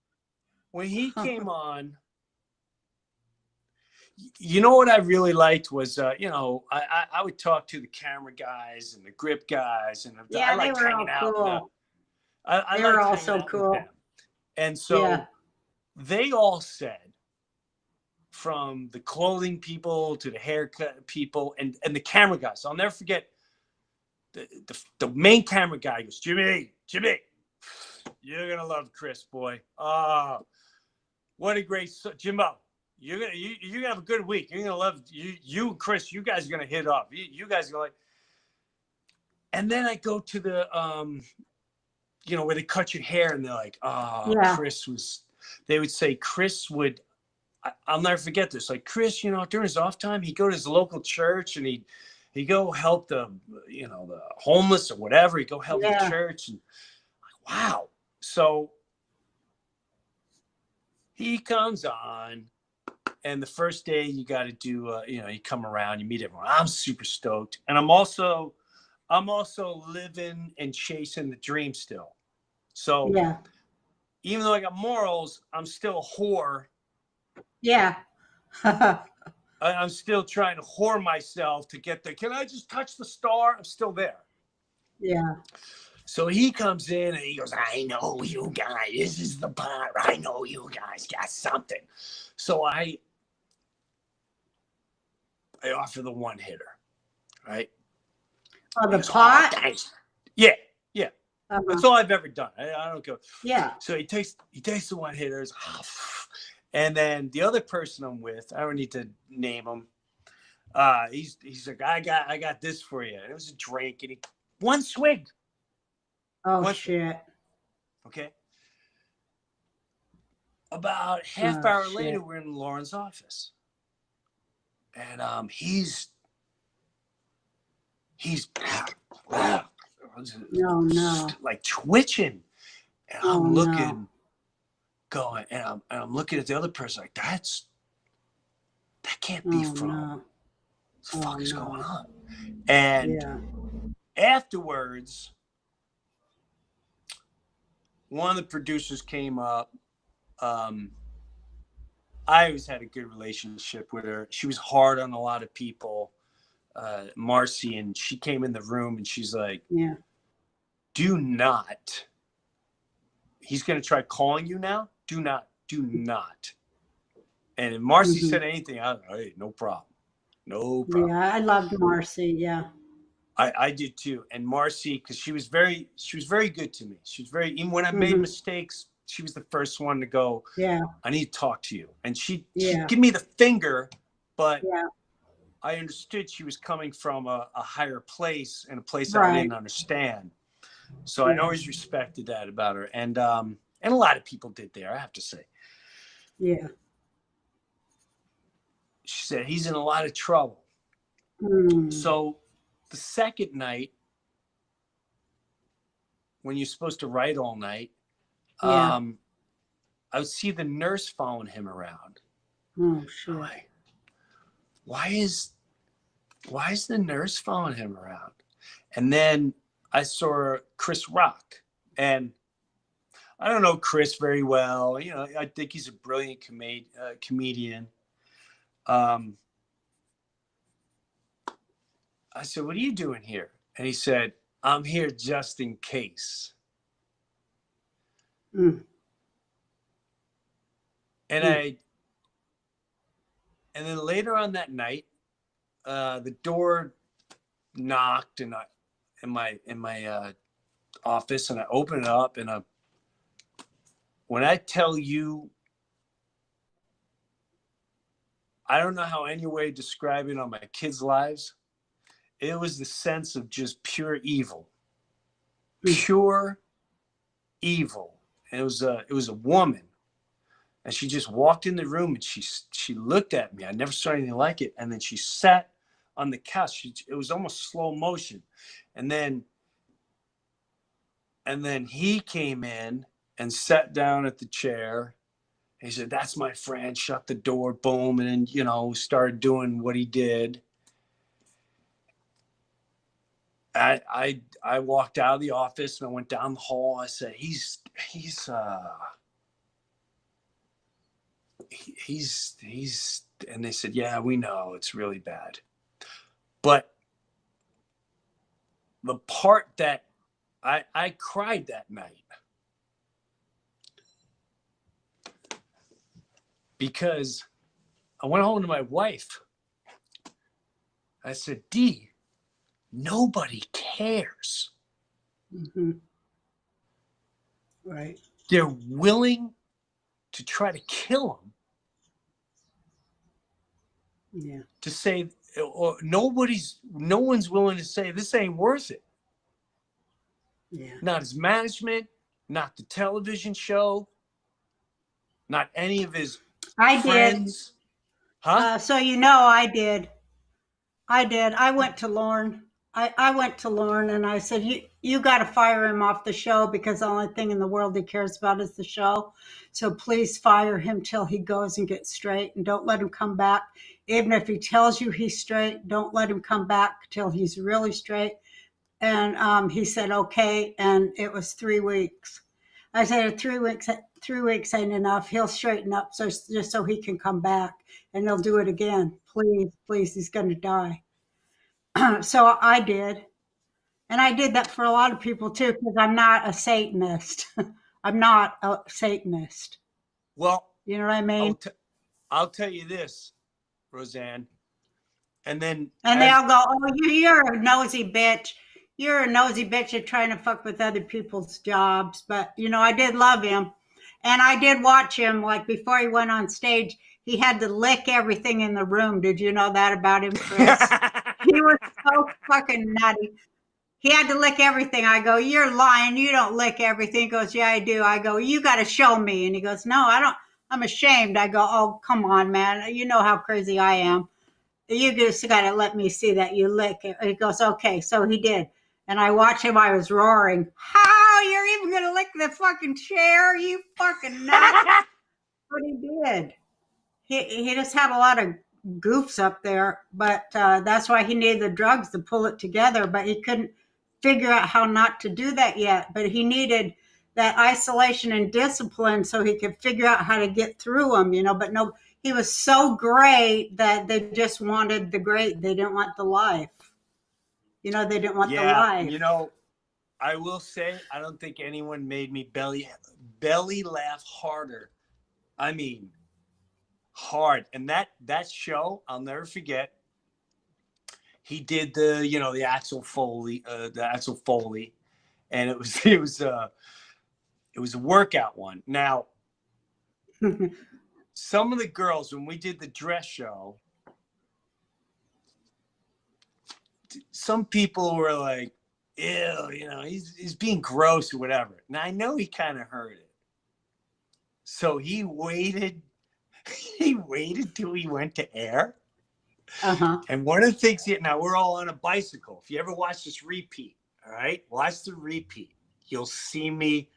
when he came on, you know what I really liked was, uh, you know, I, I I would talk to the camera guys and the grip guys, and Yeah, I they liked were all hanging out. with them. cool. I, I They were all so cool. And so Yeah. they all said, from the clothing people to the haircut people and, and the camera guys. I'll never forget the, the, the main camera guy goes, Jimmy, Jimmy, you're gonna love Chris, boy. Oh, what a great so- Jimbo. You're gonna you, you're gonna have a good week. You're gonna love you you and Chris. You guys are gonna hit off. You, you guys are gonna like. And then I go to the um, you know, where they cut your hair and they're like, oh, Yeah. Chris was. They would say Chris would. I, I'll never forget this. Like Chris, you know, during his off time, he'd go to his local church and he'd he go help the you know the homeless or whatever. He'd go help Yeah. the church and like, wow. So he comes on, and the first day you got to do, uh, you know, you come around, you meet everyone. I'm super stoked, and I'm also, I'm also living and chasing the dream still. So Yeah. even though I got morals, I'm still a whore. Yeah. I'm still trying to whore myself to get there. Can I just touch the star? I'm still there. yeah. So he comes in and he goes, I know you guys. This is the part. I know you guys got something. So I I offer the one hitter. Right? On the He "Oh, pot. Yeah, yeah. Uh-huh. That's all I've ever done. I, I don't go. Yeah. So he takes he takes the one hitters, and then the other person I'm with, I don't need to name him. Uh, he's he's like, I got I got this for you. And it was a drink, and he one swig. Oh What- shit. Okay. About half Oh, hour shit. later, we're in Lorne's office, and um, he's he's No, no. like twitching, and Oh, I'm no. looking, going, and I'm and I'm looking at the other person like that's that can't be Oh from no. what the fuck Oh, is going on, and Yeah. afterwards, one of the producers came up. Um, I always had a good relationship with her. She was hard on a lot of people, uh, Marcy, and she came in the room and she's like, Yeah. "Do not." He's gonna try calling you now. Do not. Do not. And if Marcy Mhm. said anything, I was like, hey, no problem. No problem. Yeah. I loved Marcy. Yeah. I, I did too. And Marcy, because she was very, she was very good to me. She was very, even when I made Mhm. mistakes, she was the first one to go, Yeah. I need to talk to you. And she, Yeah. give me the finger, but Yeah. I understood she was coming from a, a higher place and a place that I didn't understand. So I Yeah. always respected that about her. And um, and a lot of people did there, I have to say. Yeah. She said, he's in a lot of trouble. Mm. So the second night, when you're supposed to write all night, Yeah. um, I would see the nurse following him around. oh I'm like, why is why is the nurse following him around? And then I saw Chris Rock, and I don't know Chris very well. You know, I think he's a brilliant com- uh, comedian. Um, I said, "What are you doing here?" And he said, "I'm here just in case." Mm. And Hmm. I, and then later on that night, uh, the door knocked and I, in my in my uh, office, and I opened it up, and I, when I tell you, I don't know how any way to describe it on my kids' lives. It was the sense of just pure evil, Hmm. pure evil. And it was a it was a woman and she just walked in the room and she she looked at me. I never saw anything like it. And then she sat on the couch. She, it was almost slow motion. And then and then he came in and sat down at the chair. He said, "That's my friend." Shut the door. Boom, and then you know started doing what he did. I I I walked out of the office and I went down the hall. I said, "He's he's uh." he- he's he's and they said yeah we know it's really bad. But the part that i i cried that night because i went home to my wife. I said d nobody cares. Hmm Right. they're willing to try to kill him Yeah. to say or nobody's no one's willing to say this ain't worth it Yeah. not his management not the television show not any of his I did. friends huh Uh, so you know, I did. I did. I went to Lorne. I, I went to Lorne and I said, You you gotta fire him off the show because the only thing in the world he cares about is the show. So please fire him till he goes and gets straight and don't let him come back. Even if he tells you he's straight, don't let him come back till he's really straight. And um, he said, Okay. And it was three weeks. I said three weeks three weeks ain't enough. He'll straighten up so just so he can come back and he'll do it again. Please, please, he's gonna die. so I did. And I did that for a lot of people too, because I'm not a Satanist. I'm not a Satanist. Well, You know what I I'll, mean? t- I'll tell you this, Roseanne. And then And they as- all go, Oh, you're a nosy bitch. You're a nosy bitch. You're trying to fuck with other people's jobs. But, you know, I did love him. And I did watch him. Like before he went on stage, he had to lick everything in the room. Did you know that about him, Chris? he was so fucking nutty. He had to lick everything. I go, You're lying. You don't lick everything. He goes, Yeah, I do. I go, You got to show me. And he goes, No, I don't. I'm ashamed. I go, Oh, come on, man. You know how crazy I am. You just got to let me see that you lick it. He goes, Okay. So he did. And I watched him. I was roaring, How? You're even going to lick the fucking chair? You fucking nut. but he did. He, he just had a lot of goofs up there, but uh, that's why he needed the drugs to pull it together. But he couldn't figure out how not to do that yet. But he needed that isolation and discipline so he could figure out how to get through them, you know. But no, he was so great that they just wanted the great. They didn't want the life. You know, they didn't want the yeah, life. you know, I will say I don't think anyone made me belly belly laugh harder. I mean, hard. And that that show, I'll never forget. He did the, you know, the Axel Foley, uh, the Axel Foley, and it was it was uh it was a workout one. Now, some of the girls when we did the dress show some people were like ew you know he's, he's being gross or whatever now i know he kind of heard it so he waited he waited till he went to air? Uh huh. and one of the things here now we're all on a bicycle. If you ever watch this repeat all right? Watch the repeat. You'll see me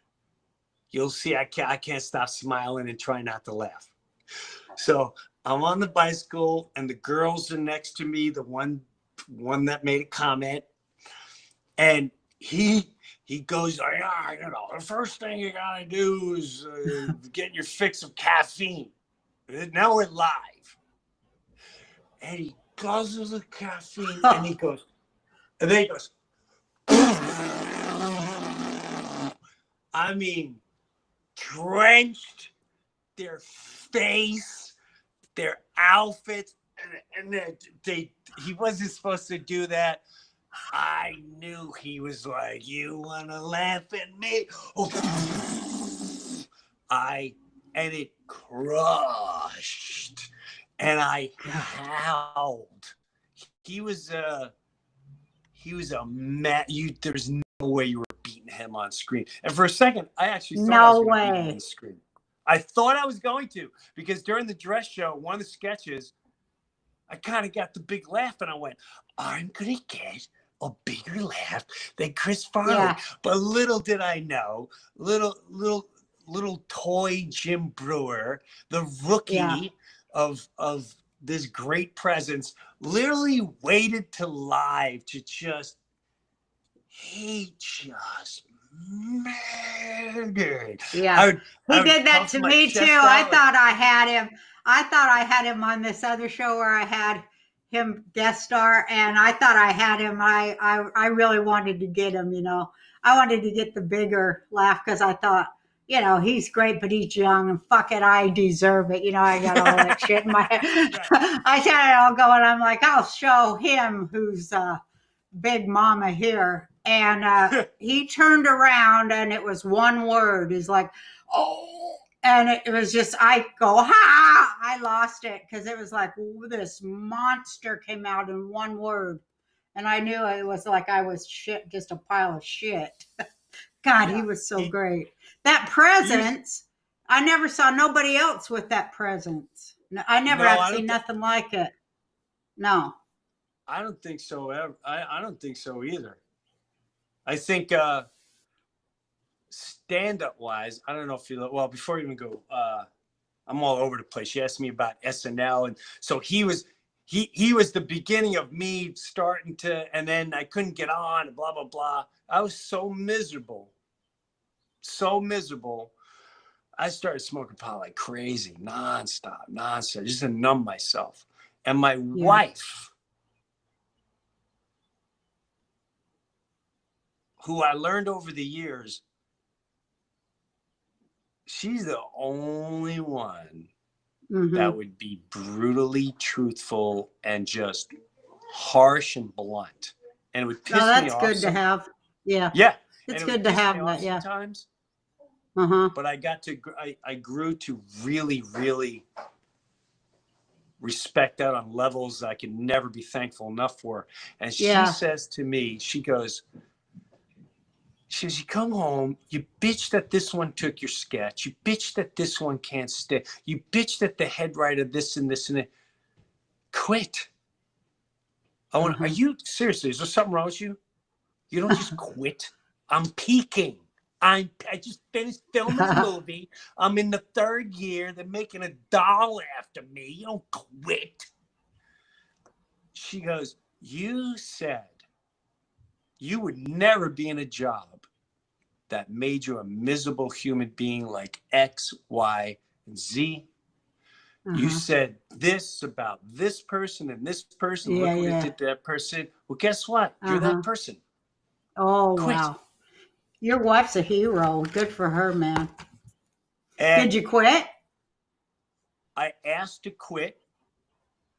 you'll see i can't i can't stop smiling and trying not to laugh. So i'm on the bicycle and the girls are next to me the one one that made a comment. And he he goes yeah you know the first thing you gotta do is uh, get your fix of caffeine now we're live and he guzzles the caffeine and he goes and then he goes I mean, drenched their face, their outfits, and, and they, he wasn't supposed to do that. I knew he was like, "You want to laugh at me?" I and it crushed, and I howled. He was a he was a man. You there's no way you were beating him on screen. And for a second, I actually thought I No was gonna beat him way. on screen. I thought I was going to because during the dress show, one of the sketches, I kind of got the big laugh, and I went, "I'm gonna get a bigger laugh than Chris Farley." Yeah. But little did I know, little little little toy Jim Breuer, the rookie Yeah. of of this great presence, literally waited to live to just he just murdered. Yeah. Would, He did that to me too. I thought I had him. I thought I had him on this other show where I had him guest star, and I thought I had him. I I, I really wanted to get him. You know, I wanted to get the bigger laugh because I thought, you know, he's great, but he's young, and fuck it, I deserve it. You know, I got all that shit in my head. I had it all going. I'm like, I'll show him who's uh, big mama here. And uh, he turned around and it was one word. He's like, oh, and it, it was just, I go, ha! I lost it because it was like this monster came out in one word. And I knew it was like I was shit, just a pile of shit. God, he was so great. That presence, I never saw nobody else with that presence. No, I never No, have seen thi- nothing like it. No. I don't think so. Ever. I, I don't think so either. I think uh, stand up wise, I don't know if you well before you even go, uh, I'm all over the place. She asked me about SNL, and so he was he he was the beginning of me starting to, and then I couldn't get on, blah blah blah. I was so miserable, so miserable. I started smoking pot like crazy, nonstop, nonstop, just to numb myself. And my Yeah. wife, who I learned over the years, she's the only one Mhm. that would be brutally truthful and just harsh and blunt. And it would piss Oh, me that's off. good to have. Yeah, Yeah. it's it good to have that. Yeah. Sometimes, Uh huh. but I got to, I, I grew to really, really respect that on levels I can never be thankful enough for. And she Yeah. says to me, she goes, she says, you come home, you bitch that this one took your sketch, you bitch that this one can't stay, you bitch that the head writer this and this and that. Quit. I want. Are Uh-huh. you seriously? Is there something wrong with you? You don't just quit. I'm peaking. I'm. I just finished filming a movie. I'm in the third year. They're making a doll after me. You don't quit. She goes. You said you would never be in a job that made you a miserable human being like X, Y, and Z. You Uh-huh. said this about this person and this person. Yeah, Look what yeah. it did to that person. Well, guess what? You're Uh-huh. that person. Oh Quit. wow, your wife's a hero. Good for her, man. And Did you quit? I asked to quit,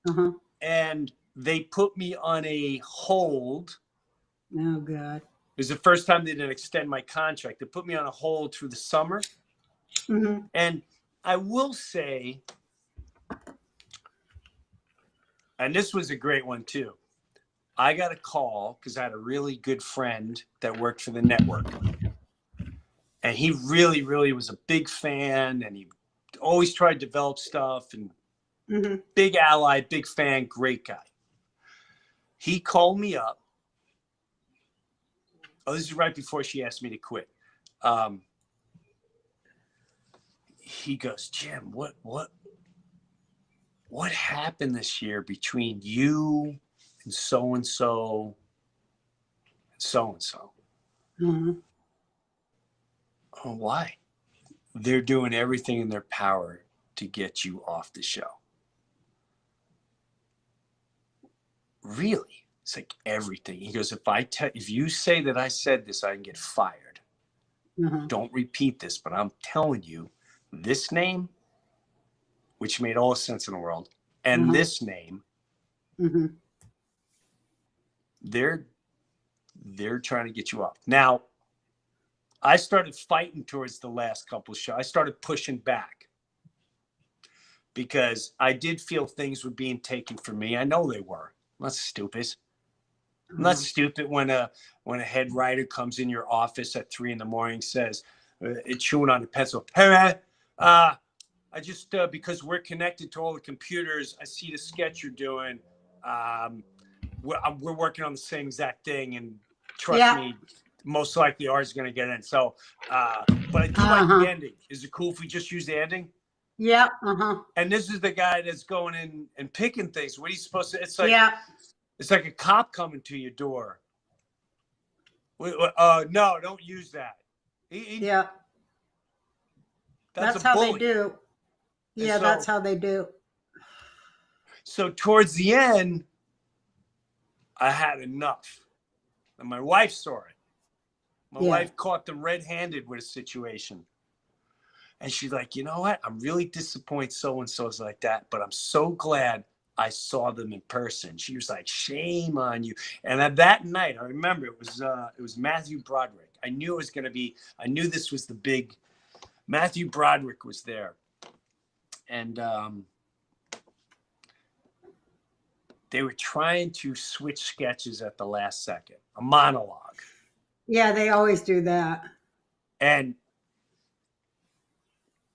Uh huh. and they put me on a hold. Oh god. It was the first time they didn't extend my contract. They put me on a hold through the summer. hmm And I will say, and this was a great one too. I got a call because I had a really good friend that worked for the network. And he really, really was a big fan and he always tried to develop stuff and hmm big ally, big fan, great guy. He called me up. Oh, this is right before she asked me to quit. Um, he goes, Jim, what, what, what happened this year between you and so and so, and so and so? Oh, why? They're doing everything in their power to get you off the show. Really? It's like everything. He goes, if I tell if you say that I said this, I can get fired. uh Don't repeat this, but I'm telling you, this name, which made all sense in the world, and Mhm. this name, hmm they're they're trying to get you off. Now, I started fighting towards the last couple of shows. I started pushing back because I did feel things were being taken from me. I know they were. I'm not stupid. I'm not stupid when a when a head writer comes in your office at three in the morning says, uh, chewing on a pencil. Hey man, uh, I just uh, because we're connected to all the computers, I see the sketch you're doing. Um, we're, I'm- we're working on the same exact thing, and trust Yeah. me, most likely ours is going to get in. So, uh, but I do like Uh-huh. the ending. Is it cool if we just use the ending? Yeah. Uh huh. And this is the guy that's going in and picking things. What are you supposed to? It's like yeah. It's like a cop coming to your door. Uh, no, don't use that. He, he- Yeah. that's, That's, how bully. they do. Yeah, so- that's how they do. So towards the end, I had enough. And my wife saw it. My Yeah. wife caught them red-handed with a situation. And she's like, you know what? I'm really disappointed so and so's like that, but I'm so glad I saw them in person. She was like, shame on you. And at that night, I remember it was uh it was Matthew Broderick. I knew it was gonna be, I knew this was the big Matthew Broderick was there. And um they were trying to switch sketches at the last second, a monologue. Yeah, they always do that. And,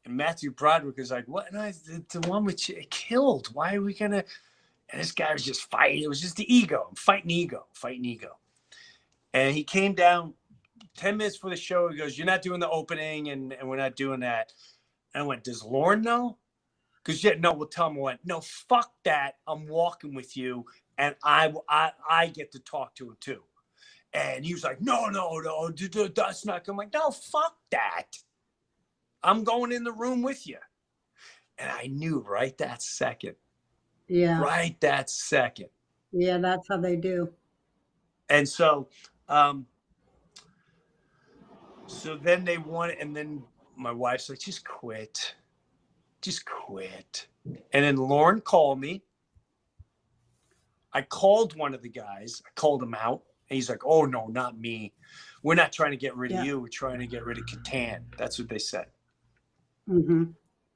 and Matthew Broderick is like, what? No, the, the one which killed. Why are we gonna? And this guy was just fighting. It was just the ego. Fighting ego, fighting ego. And he came down 10 minutes for the show. He goes, You're not doing the opening, and, and we're not doing that. And I went, Does Lorne know? Because yeah, no, we'll tell him. Went, No, fuck that. I'm walking with you, and I, I, I get to talk to him too. And he was like, No, no, no, that's not. I'm like, No, fuck that. I'm going in the room with you. And I knew right that second, Yeah. right that second. Yeah, that's how they do. And so, um, so then they want, and then my wife's like, just quit, just quit. And then Lorne called me. I called one of the guys. I called him out, and he's like, "Oh no, not me. We're not trying to get rid Yeah. of you. We're trying to get rid of Kattan." That's what they said. Hmm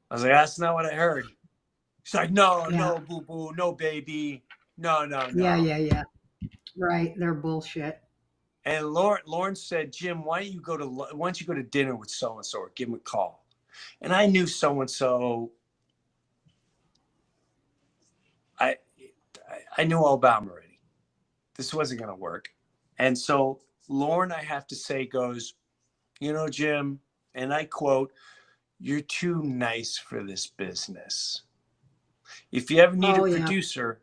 I was like, "That's not what I heard." He's like, "No, Yeah. no, boo boo, no, baby, no, no, no." Yeah, yeah, yeah. Right. They're bullshit. And Lorne, Lorne said, Jim, why don't you go to why don't you go to dinner with so and so or give him a call? And I knew so and so. I I- I knew all about him already. This wasn't gonna work. And so Lorne, I have to say, goes, you know, Jim, and I quote, you're too nice for this business. If you ever need Oh, a yeah. producer,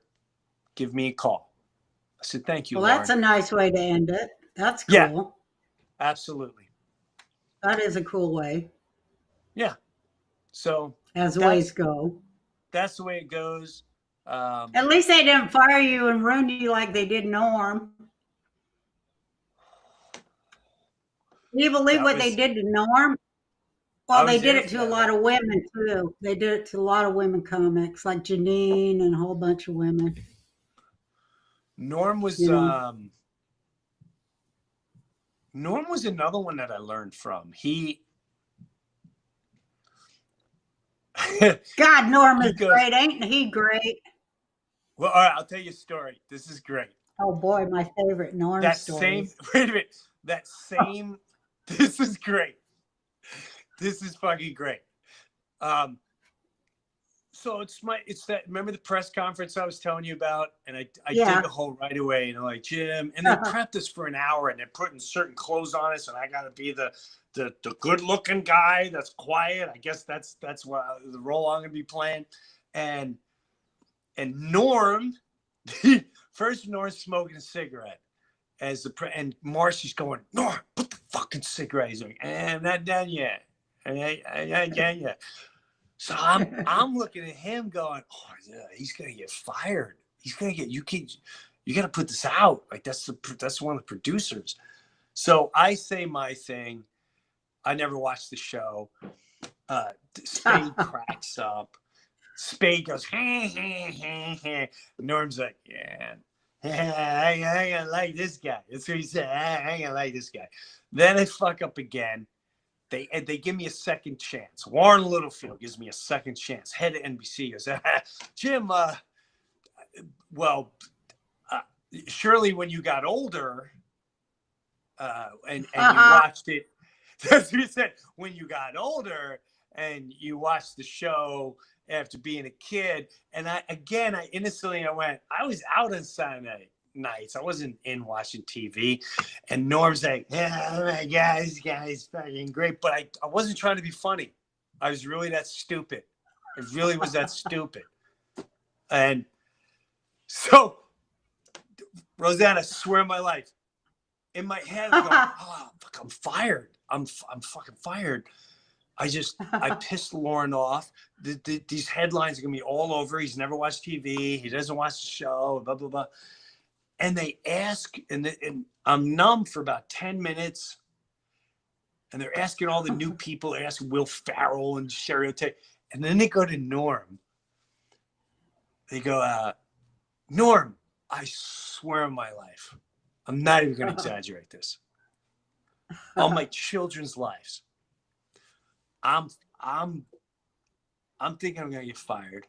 give me a call. I said, thank you, Well, Lorne. that's a nice way to end it. That's cool. Yeah. Absolutely. That is a cool way, Yeah. So as ways go. that's the way it goes. Um, At least they didn't fire you and ruin you like they did Norm. Can you believe what they did to Norm? Well, they did it to a lot of women too. They did it to a lot of women comics, like Janine and a whole bunch of women. Norm was um, Norm was another one that I learned from. He God, Norm is goes- great, ain't he? Great. well, all right, I'll tell you a story. This is great. Oh boy, my favorite Norm that same wait a minute. That same this is great. This is fucking great. Um so it's my it's that remember the press conference I was telling you about and I I Yeah. did the whole right away and I'm like Jim and they prepped us for an hour and they're putting certain clothes on us and I gotta be the the the good looking guy that's quiet. I guess that's that's what the role I'm gonna be playing. And and Norm first Norm's smoking a cigarette as the pre- and Marcy's going, Norm, put the fucking cigarette. He's like, eh, I'm not done yet. And I, I, I, yeah, yeah. So I'm I'm looking at him going, oh yeah, he's gonna get fired. He's gonna get you can you gotta put this out. Like that's the that's one of the producers. So I say my thing. I never watched the show. Uh, Spade cracks up. Spade goes, hey, hey, heh, heh." Norm's like, yeah, I, I like this guy. That's what he said. I ain't gonna like this guy. Then I fuck up again. They and they give me a second chance. Warren Littlefield gives me a second chance. Head of NBC goes, Jim. Uh, well, uh, surely when you got older, uh, and and you Uh-huh. watched it. That's what he said. When you got older and you watched the show after being a kid, and I again, I innocently I went. I was out on Saturday nights. I wasn't in watching TV. And Norm's like, yeah, oh my this guy's fucking great. But I, I wasn't trying to be funny. I was really that stupid. I really was that stupid. And so, Roseanne, swear my life, in my head, I'm going, oh, fuck, I'm fired. I'm, I'm fucking fired. I just, I pissed Lorne off. The, the, these headlines are gonna be all over. He's never watched TV. He doesn't watch the show. Blah blah blah. And they ask, and, and I'm numb for about ten minutes. And they're asking all the new people. They're asking Will Ferrell and Cheri Oteri. And then they go to Norm. They go, uh, Norm, I swear on my life, I'm not even going to exaggerate this. On my children's lives, I'm I'm I'm thinking I'm gonna get fired.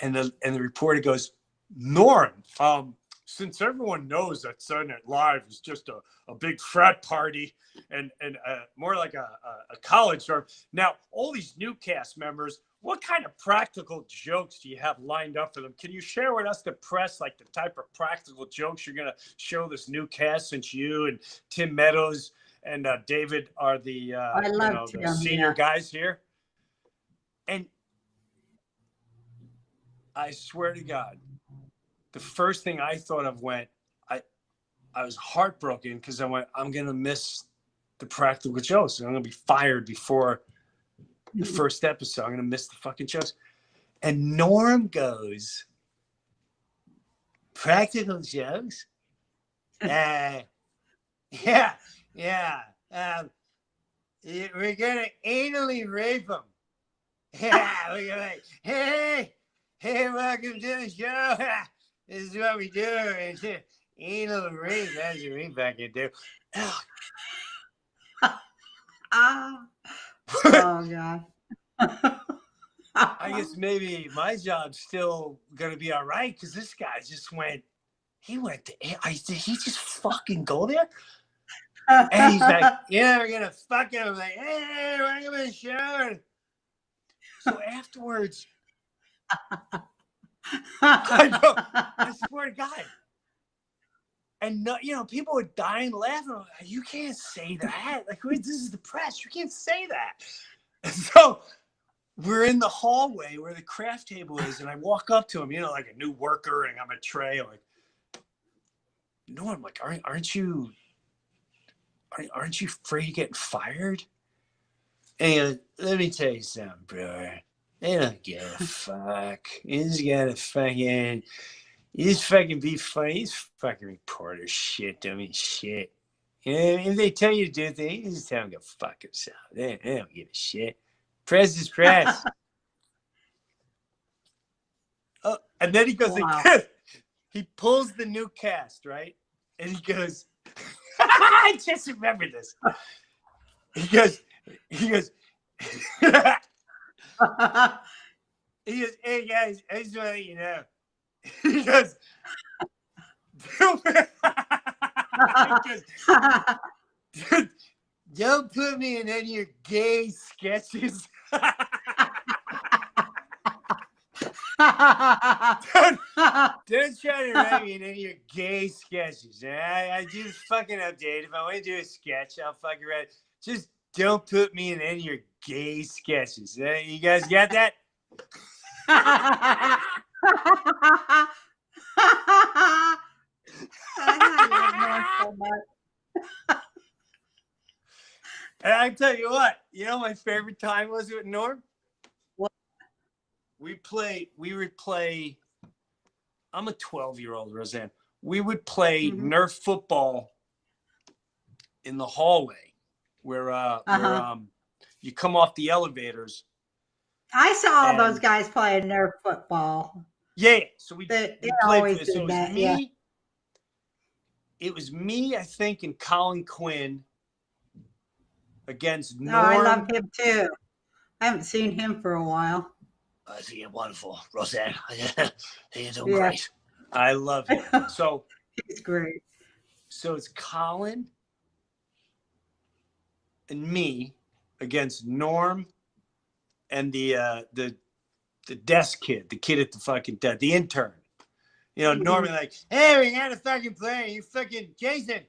And the and the reporter goes, Norm, um, since everyone knows that Saturday Night Live is just a, a big frat party and and uh, more like a, a, college dorm. Now, all these new cast members, what kind of practical jokes do you have lined up for them? Can you share with us, the press, like the type of practical jokes you're gonna show this new cast? Since you and Tim Meadows and uh, David are the, uh, I you know, the senior yeah. guys here, and I swear to God, the first thing I thought of went, I, I was heartbroken because I went, I'm gonna miss the practical jokes. I'm gonna be fired before the first episode. I'm gonna miss the fucking jokes. And Norm goes, practical jokes? uh, yeah, yeah. Um, we're gonna anally rape them. Yeah, we're gonna like, hey, hey, welcome to the show. This is what we do. It's anal rape. That's what we fucking do. Ah. oh god. I guess maybe my job's still gonna be all right because this guy just went. He went to. I did he just fucking go there? And he's like, "Yeah, we're gonna fuck him." I'm like, "Hey, welcome to the show." So afterwards, I know. I swear to God. And no, you know, people were dying laughing. Like, You can't say that. Like, this is the press. You can't say that. And so we're in the hallway where the craft table is, and I walk up to him, you know, like a new worker, and I'm a tray. I'm like, no, I'm like, aren't, aren't you, aren't, aren't you afraid of getting fired? And let me tell you something, brother. They don't give a fuck. You just gotta fucking, just fucking be funny. These fucking reporter shit don't mean shit. You know, what I mean? if they tell you to do things, you just tell them to go fuck themselves. They, they don't give a shit. Press is press. oh, and then he goes Wow. like. He pulls the new cast, right? And he goes, I just remember this. He goes, he goes, he goes, hey guys, I just want to let you know. He goes, he don't put me in any of your gay sketches. don't, don't try to write me in any of your gay sketches. I, I just fucking update. If I want to do a sketch, I'll fucking write. Just don't put me in any of your gay sketches. Uh, you guys got that? I love Norm so much. And I tell you what, you know my favorite time was with Norm? What? We play, we would play. I'm a 12 year old, Roseanne. We would play Mhm. Nerf football in the hallway where, uh, Uh-huh. um, you come off the elevators. I saw all those guys playing Nerf football. Yeah. So we, They- we played for this. So it was that, me. yeah. It was me, I think, and Colin Quinn against No, Norm. Oh, I love him too. I haven't seen him for a while. Uh, I think you're wonderful, Roseanne. I think you're doing Yeah. great. I love him. So, He's great. so it's Colin and me against Norm and the uh, the the desk kid, the kid at the fucking desk, the intern. You know, Norm like, hey, we got a fucking play. You fucking Jason.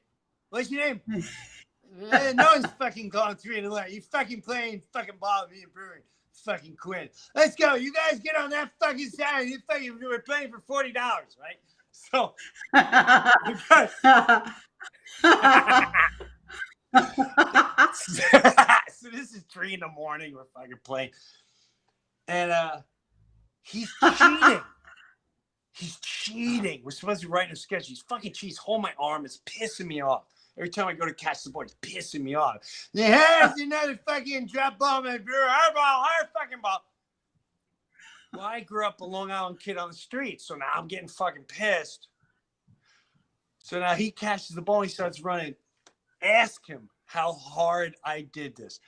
What's your name? No one's fucking calling three the night. You fucking playing fucking ball with me and Breuer. Fucking Quinn. Let's go. You guys get on that fucking side. You fucking we're playing for forty dollars, right? So so this is three in the morning. We're fucking playing, and uh, he's cheating. he's cheating. We're supposed to be writing a sketch. He's fucking cheats. Hold my arm. It's pissing me off. Every time I go to catch the ball, it's pissing me off. Yeah, it's another fucking drop ball, man. Our ball, our fucking ball. Well, I grew up a Long Island kid on the street, so now I'm getting fucking pissed. So now he catches the ball, he starts running. Ask him how hard I did this.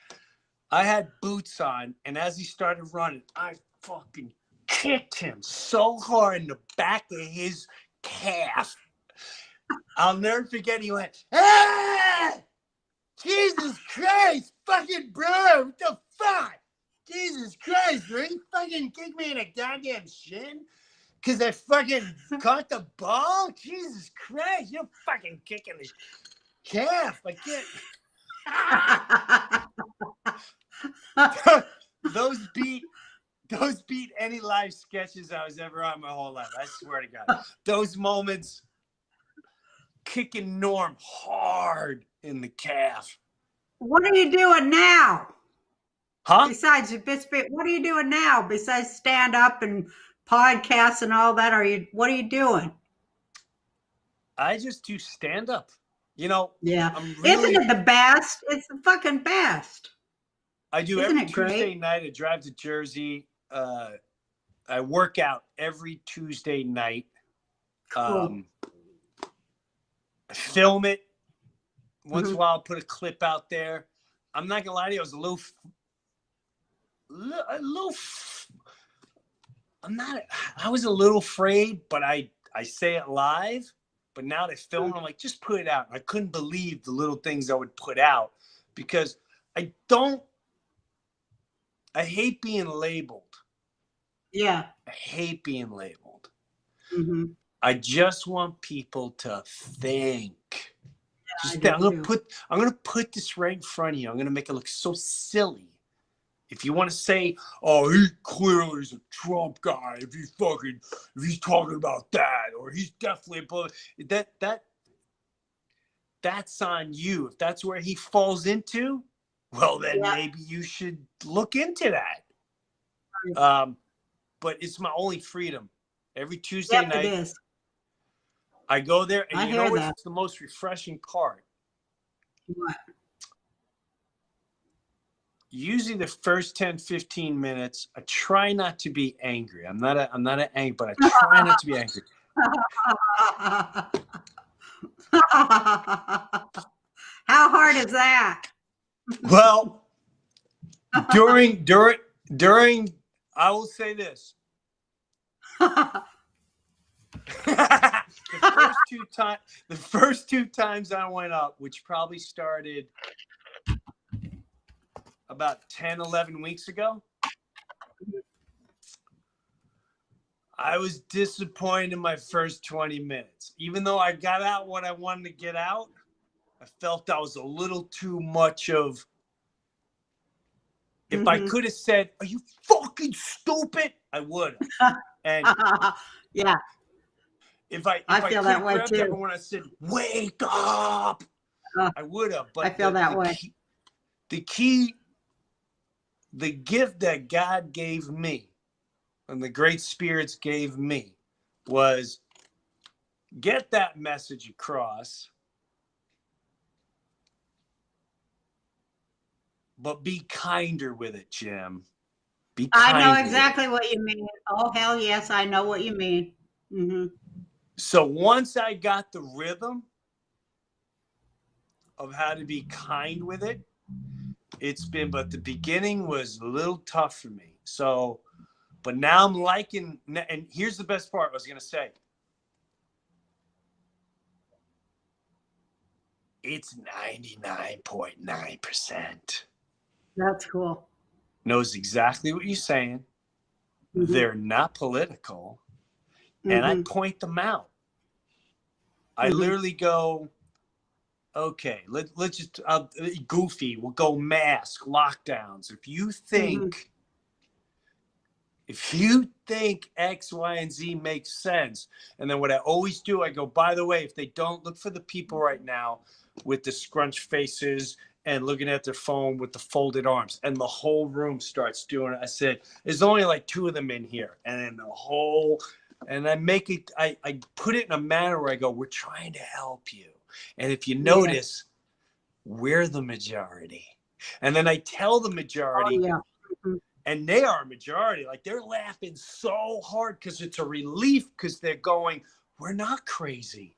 I had boots on, and as he started running, I fucking kicked him so hard in the back of his calf. I'll never forget. He went, ah, Jesus Christ, fucking bro, what the fuck? Jesus Christ, bro, you fucking kicked me in the goddamn shin because I fucking caught the ball. Jesus Christ, you're fucking kicking the calf. I can't. those beat those beat any live sketches I was ever on my whole life. I swear to God. Those moments kicking Norm hard in the calf. what are you doing now? Huh? Besides what are you doing now? Besides stand up and podcasts and all that, are you? What are you doing? I just do stand up. You know, Yeah, really isn't it the best? It's the fucking best. I do Isn't every it great? Tuesday night. I drive to Jersey. Uh, I work out every Tuesday night. Cool. Um, film it. Once in Mhm. a while, I'll put a clip out there. I'm not gonna lie to you. I was a little, a little. I'm not. I was a little afraid, but I I say it live. But now they film, I'm like, just put it out. I couldn't believe the little things I would put out because I don't. I hate being labeled. yeah. I hate being labeled. Mm-hmm. I just want people to think. Just I'm gonna too. put I'm gonna put this right in front of you. I'm gonna make it look so silly. If you want to say, "Oh, he clearly is a Trump guy," if he's fucking, if he's talking about that, or he's definitely that that that's on you. If that's where he falls into, well, then Yeah. maybe you should look into that. Um, but it's my only freedom. Every Tuesday Yep, night. I go there, and I you know what's the most refreshing part? What? Usually the first 10, 15 minutes, I try not to be angry. I'm not a, I'm not an angry, but I try not to be angry. How hard is that? Well, during during during, I will say this: the first two times, the first two times I went up, which probably started about 10, 11 weeks ago. I was disappointed in my first 20 minutes. Even though I got out what I wanted to get out, I felt that was a little too much of. If I Mhm. could have said, Are you fucking stupid? I would. And yeah, if I if I feel could that way too. everyone I said, Wake up, Uh, I would have. But I feel the- that the way. Key, the key, the gift that God gave me and the great spirits gave me was get that message across, but be kinder with it, Jim. Be I know exactly what you mean. Oh hell yes, I know what you mean. hmm So once I got the rhythm of how to be kind with it, it's been, but the beginning was a little tough for me. So, but now I'm liking, and here's the best part I was going to say it's 99.9%. That's cool. Knows exactly what you're saying. Mhm. They're not political. and I Mhm. point them out. I Mhm. literally go, okay, let, let's just, uh, goofy, we'll go mask, lockdowns. If you think, if you think X, Y, and Z makes sense, and then what I always do, I go, by the way, if they don't, look for the people right now with the scrunch faces and looking at their phone with the folded arms, and the whole room starts doing it. I said, there's only like two of them in here, and then the whole and I make it I, I put it in a manner where I go, we're trying to help you. And if you Yeah. notice, we're the majority. And then I tell the Oh, majority, yeah. and they are a majority, like they're laughing so hard because it's a relief because they're going, We're not crazy.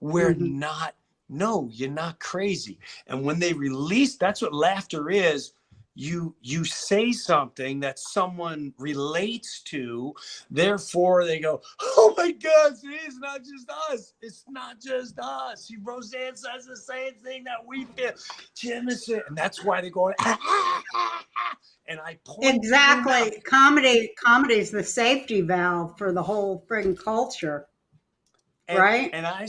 We're Mhm. not, no, you're not crazy. And when they release, that's what laughter is. You you say something that someone relates to therefore they go oh my gosh it's not just us it's not just us roseanne says the same thing that we feel jim is it and that's why they go and i point Exactly. Comedy comedy is the safety valve for the whole friggin' culture. and, Right? and i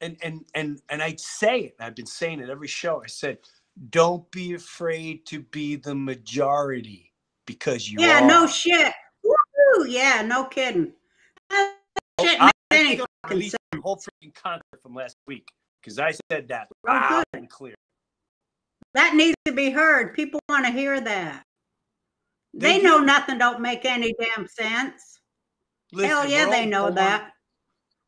and and and and i say it and i've been saying it every show i said don't be afraid to be the majority because you yeah, are. no shit. Woo, yeah, no kidding. That oh, shit I- any fucking sense. whole freaking concert from last week because I said that Oh, loud good. and clear. That needs to be heard. People want to hear that. They They, know do. nothing don't make any damn sense. Hell yeah, they know born- that.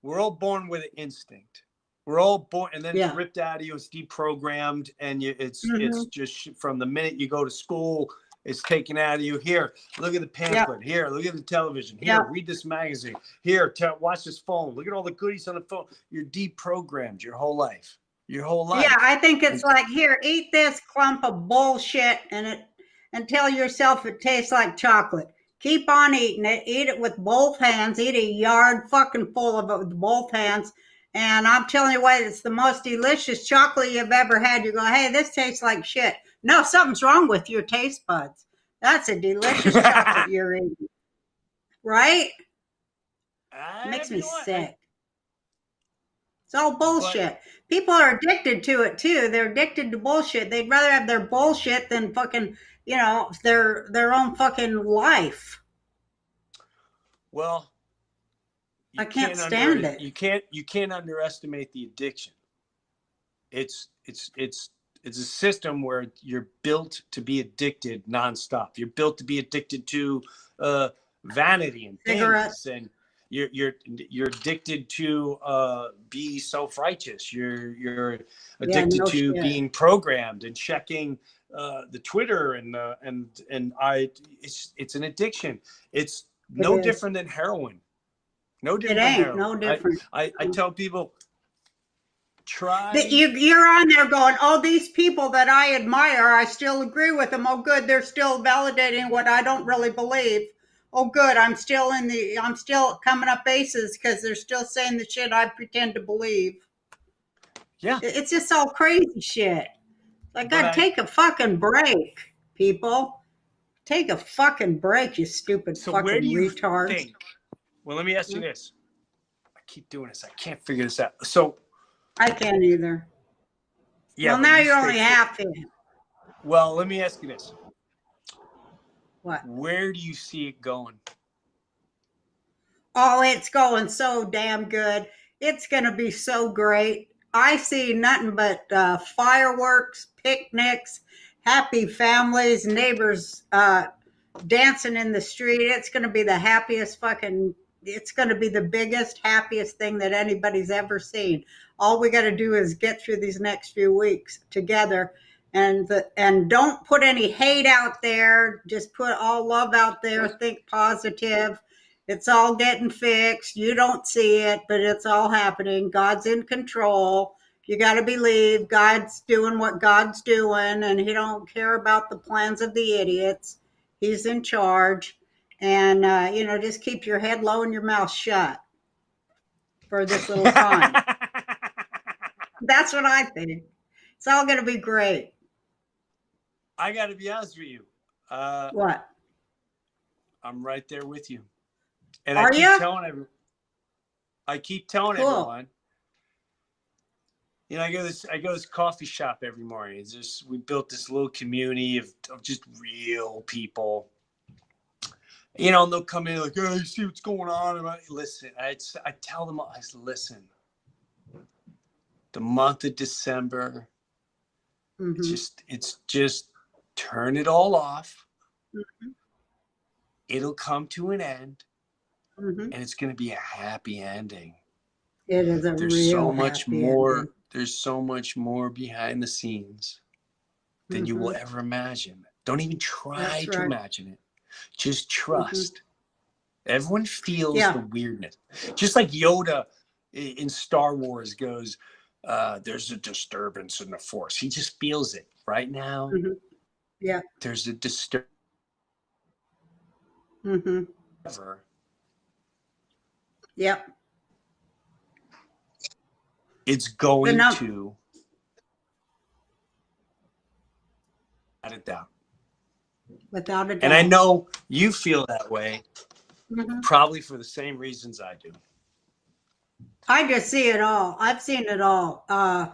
We're all born with an instinct. We're all born, and then Yeah. it's ripped out of you. It's deprogrammed, and you, it's Mm-hmm. it's just from the minute you go to school, it's taken out of you. Here, look at the pamphlet. Here, look at the television. Here, Yeah. read this magazine. Here, te- watch this phone. Look at all the goodies on the phone. You're deprogrammed your whole life. Your whole life. Yeah, I think it's like here, eat this clump of bullshit and it and tell yourself it tastes like chocolate. Keep on eating it. Eat it with both hands. Eat a yard fucking full of it with both hands. And I'm telling you what, it's the most delicious chocolate you've ever had. You go, hey, this tastes like shit. No, something's wrong with your taste buds. That's a delicious chocolate you're eating. Right? Makes me know what? I- sick. It's all bullshit. People are addicted to it too. They're addicted to bullshit. They'd rather have their bullshit than fucking, you know, their their own fucking life. Well, I can't under- stand it. You can't you can't underestimate the addiction. It's it's it's it's a system where you're built to be addicted nonstop. You're built to be addicted to uh, vanity and Cigarettes. things, and you're you're you're addicted to uh, be self righteous. You're you're Yeah, addicted no to shit. being programmed and checking uh, the Twitter and uh, and and I. It's it's an addiction. It's no is. different than heroin. No It different. than ain't no I- different. I, I tell people, try. That you you're on there going, oh, these people that I admire, I still agree with them. Oh, good, they're still validating what I don't really believe. Oh, good, I'm still in the, I'm still coming up bases because they're still saying the shit I pretend to believe. yeah, It's just all crazy shit. Like, But God, I- take a fucking break, people. Take a fucking break, you stupid So fucking where do you retards. think? Well, let me ask you this. I keep doing this. I can't figure this out. So I can't either. yeah. well, now you you're only half in. Well, let me ask you this. What? Where do you see it going? Oh, it's going so damn good. It's going to be so great. I see nothing but uh, fireworks, picnics, happy families, neighbors uh, dancing in the street. It's going to be the happiest fucking, it's going to be the biggest, happiest thing that anybody's ever seen. All we got to do is get through these next few weeks together. And the, and don't put any hate out there. Just put all love out there. Think positive. It's all getting fixed. You don't see it, but it's all happening. God's in control. You got to believe God's doing what God's doing, and He don't care about the plans of the idiots. He's in charge, and uh, you know, just keep your head low and your mouth shut for this little time. That's what I think. It's all going to be great. I got to be honest with you. Uh, What? I'm right there with you. And Are I keep ya? telling everyone I keep telling Cool. everyone. You know, I go to this I go to this coffee shop every morning. It's just we built this little community of, of just real people. You know, and they'll come in like, "Oh, you see what's going on?" And I listen. I I tell them, I said, listen. The month of December, Mhm. it's just it's just turn it all off. Mhm. It'll come to an end Mhm. and it's going to be a happy ending. It is a There's real so much more. ending. There's so much more behind the scenes than you will ever imagine. Don't even try Mm-hmm. That's to right. Mm-hmm. imagine it. Just trust. Everyone feels Yeah. the weirdness. Just like Yoda in Star Wars goes, uh, "There's a disturbance in the Force." He just feels it right now. Mhm. Yeah. there's a disturbance. Mm-hmm. Yep. it's going to without a doubt Without a doubt. and i know you feel that way Mhm. probably for the same reasons i do I just see it all. I've seen it all. Uh,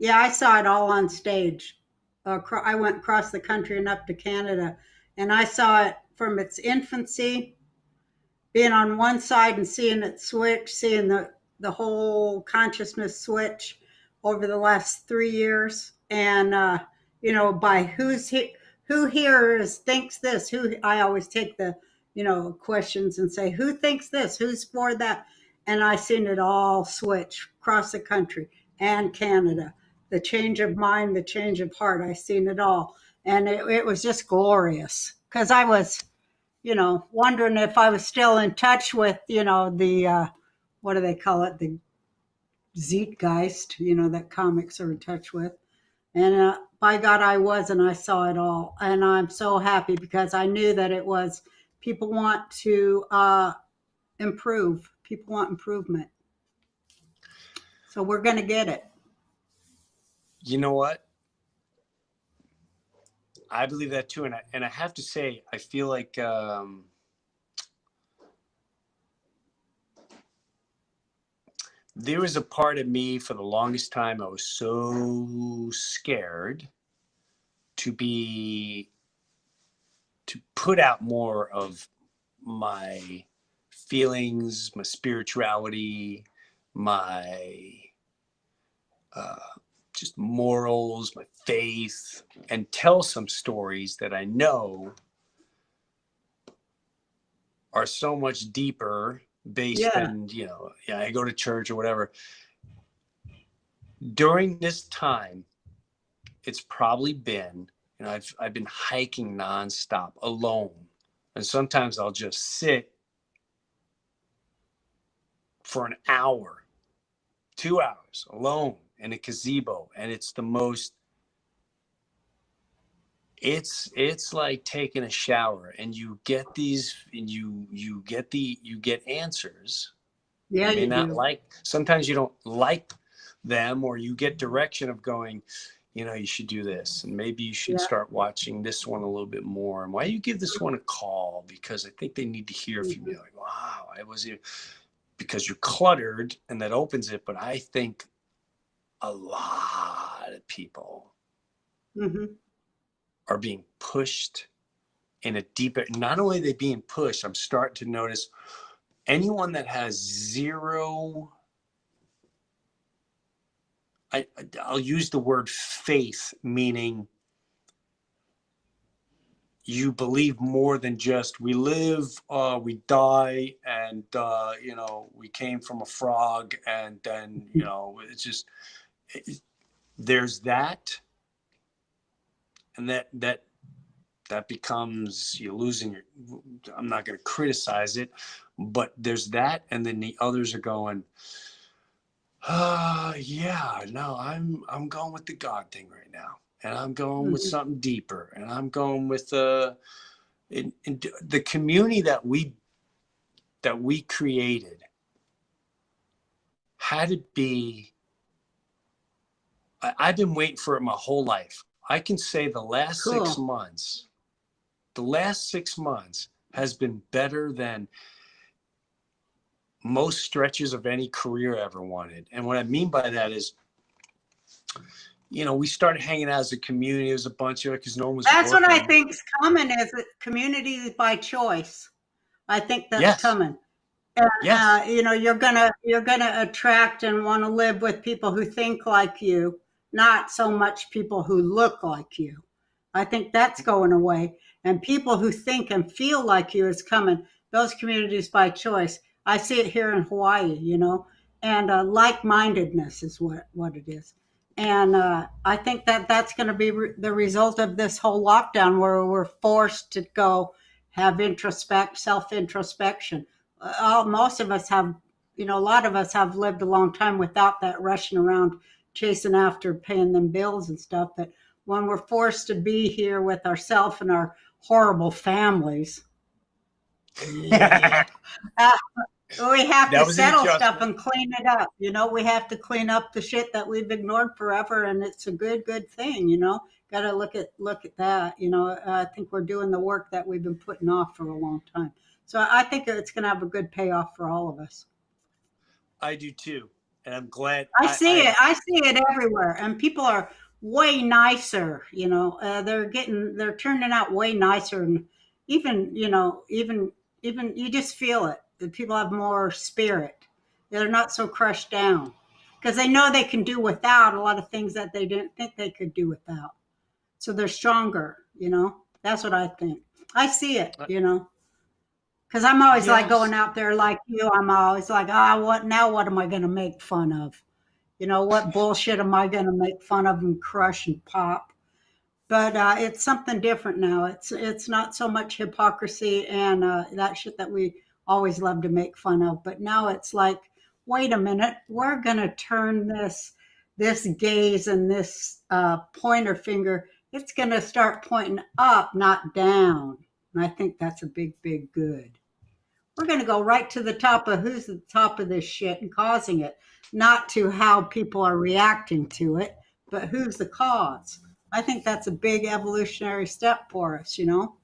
yeah, I saw it all on stage. Uh, I went across the country and up to Canada, and I saw it from its infancy, being on one side and seeing it switch, seeing the the whole consciousness switch over the last three years, and uh, you know by who's he, who here is thinks this. Who I always take the you know questions and say who thinks this, who's for that and I seen it all switch across the country and Canada. The change of mind, the change of heart. I seen it all, and it, it was just glorious because I was, you know, wondering if I was still in touch with, you know, the uh, what do they call it, the Zeitgeist, you know, that comics are in touch with, and uh, by God, I was, and I saw it all, and I'm so happy because I knew that it was people want to uh, improve people want improvement. So we're going to get it. you know what i believe that too and i, and I have to say i feel like um, there was a part of me for the longest time i was so scared to be to put out more of my feelings my spirituality my uh, just morals my faith and tell some stories that i know are so much deeper based Yeah. than you know yeah i go to church or whatever during this time it's probably been you know i've i've been hiking nonstop alone and sometimes i'll just sit for an hour two hours alone in a gazebo and it's the most it's it's like taking a shower and you get these and you you get the you get answers Yeah, you may you not do. like sometimes you don't like them or you get direction of going you know you should do this and maybe you should Yeah. start watching this one a little bit more and why you give this one a call because i think they need to hear from Mm-hmm. you like wow i was here because you're cluttered and that opens it but i think a lot of people hmm are being pushed in a deeper not only are they being pushed i'm starting to notice anyone that has zero I, i'll use the word faith meaning you believe more than just we live uh, we die and uh, you know we came from a frog and then you know it's just it, there's that and that that that becomes you're losing your i'm not going to criticize it but there's that and then the others are going uh yeah no i'm i'm going with the god thing right now and i'm going with Mhm. something deeper and i'm going with uh in, in the community that we that we created had to be I, i've been waiting for it my whole life i can say the last six months the last six months has been better than most stretches of any career I ever wanted. And what I mean by that is, you know, we started hanging out as a community. It was a bunch of it because no one was. That's what I think is coming is community by choice. I think that's Yes. coming. And, Yes. uh, you know, you're gonna you're gonna attract and want to live with people who think like you, not so much people who look like you. I think that's going away, and people who think and feel like you is coming. Those communities by choice. I see it here in Hawaii, you know, and uh, like-mindedness is what what it is. And uh, I think that that's going to be re- the result of this whole lockdown, where we're forced to go have introspect, self-introspection. Uh, most of us have, you know, a lot of us have lived a long time without that rushing around chasing after paying them bills and stuff. But when we're forced to be here with ourselves and our horrible families. Yeah. Uh, we have That to settle stuff and clean it up. You know, we have to clean up the shit that we've ignored forever, and it's a good, good thing. You know, got to look at look at that. You know, uh, I think we're doing the work that we've been putting off for a long time. So I think it's going to have a good payoff for all of us. I do too, and I'm glad. I see it. I see it everywhere, and people are way nicer. You know, uh, they're getting, they're turning out way nicer, and even, you know, even, even you just feel it. That people have more spirit. They're not so crushed down because they know they can do without a lot of things that they didn't think they could do without. So they're stronger. You know, that's what I think. I see it. You know. Because I'm always like going out there like you. I'm always like, ah, what now? What am I going to make fun of? You know, what bullshit am I going to make fun of and crush and pop? But uh, it's something different now. It's it's not so much hypocrisy and uh, that shit that we always love to make fun of. But now it's like, wait a minute, we're going to turn this this gaze and this uh, pointer finger. It's going to start pointing up, not down. And I think that's a big, big good. We're going to go right to the top of who's at the top of this shit and causing it, not to how people are reacting to it, but who's the cause. I think that's a big evolutionary step for us, you know?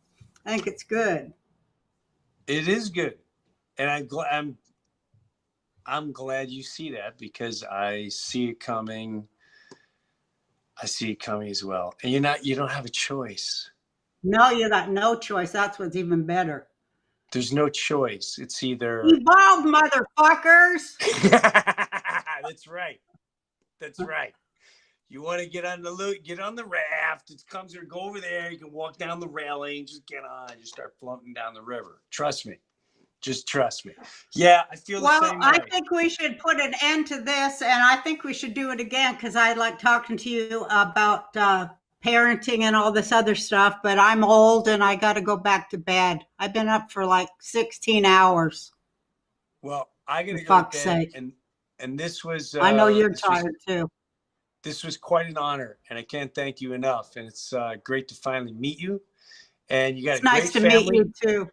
I think it's good. It is good, and I'm glad. I'm, I'm glad you see that because I see it coming. I see it coming as well, and you're not. You don't have a choice. No, you got no choice. That's what's even better. There's no choice. It's either. Evolve, motherfuckers! That's right. That's right. You want to get on the loot, get on the raft. It comes here, go over there. You can walk down the railing. Just get on. just start floating down the river. Trust me. Just trust me. Yeah, I feel the Well, same way. I think we should put an end to this, and I think we should do it again because I like talking to you about uh, parenting and all this other stuff. But I'm old and I got to go back to bed. I've been up for like 16 hours. Well, I gotta For go to fuck's sake. and and this was. I know uh, you're this was- tired too. this was quite an honor, and I can't thank you enough. And it's uh, great to finally meet you. And you got It's a nice to great meet you too.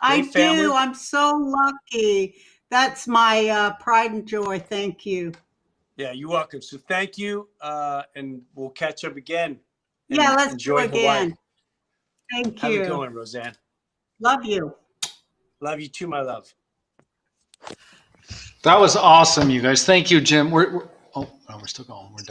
I Great family. do. I'm so lucky. That's my uh, pride and joy. Thank you. Yeah, you're welcome. So thank you, uh, and we'll catch up again. Yeah, let's enjoy do again. Hawaii. Thank How's it you. going, Roseanne? Love you. Love you too, my love. That was awesome, you guys. Thank you, Jim. We're, we're oh, no, we're still going. We're done.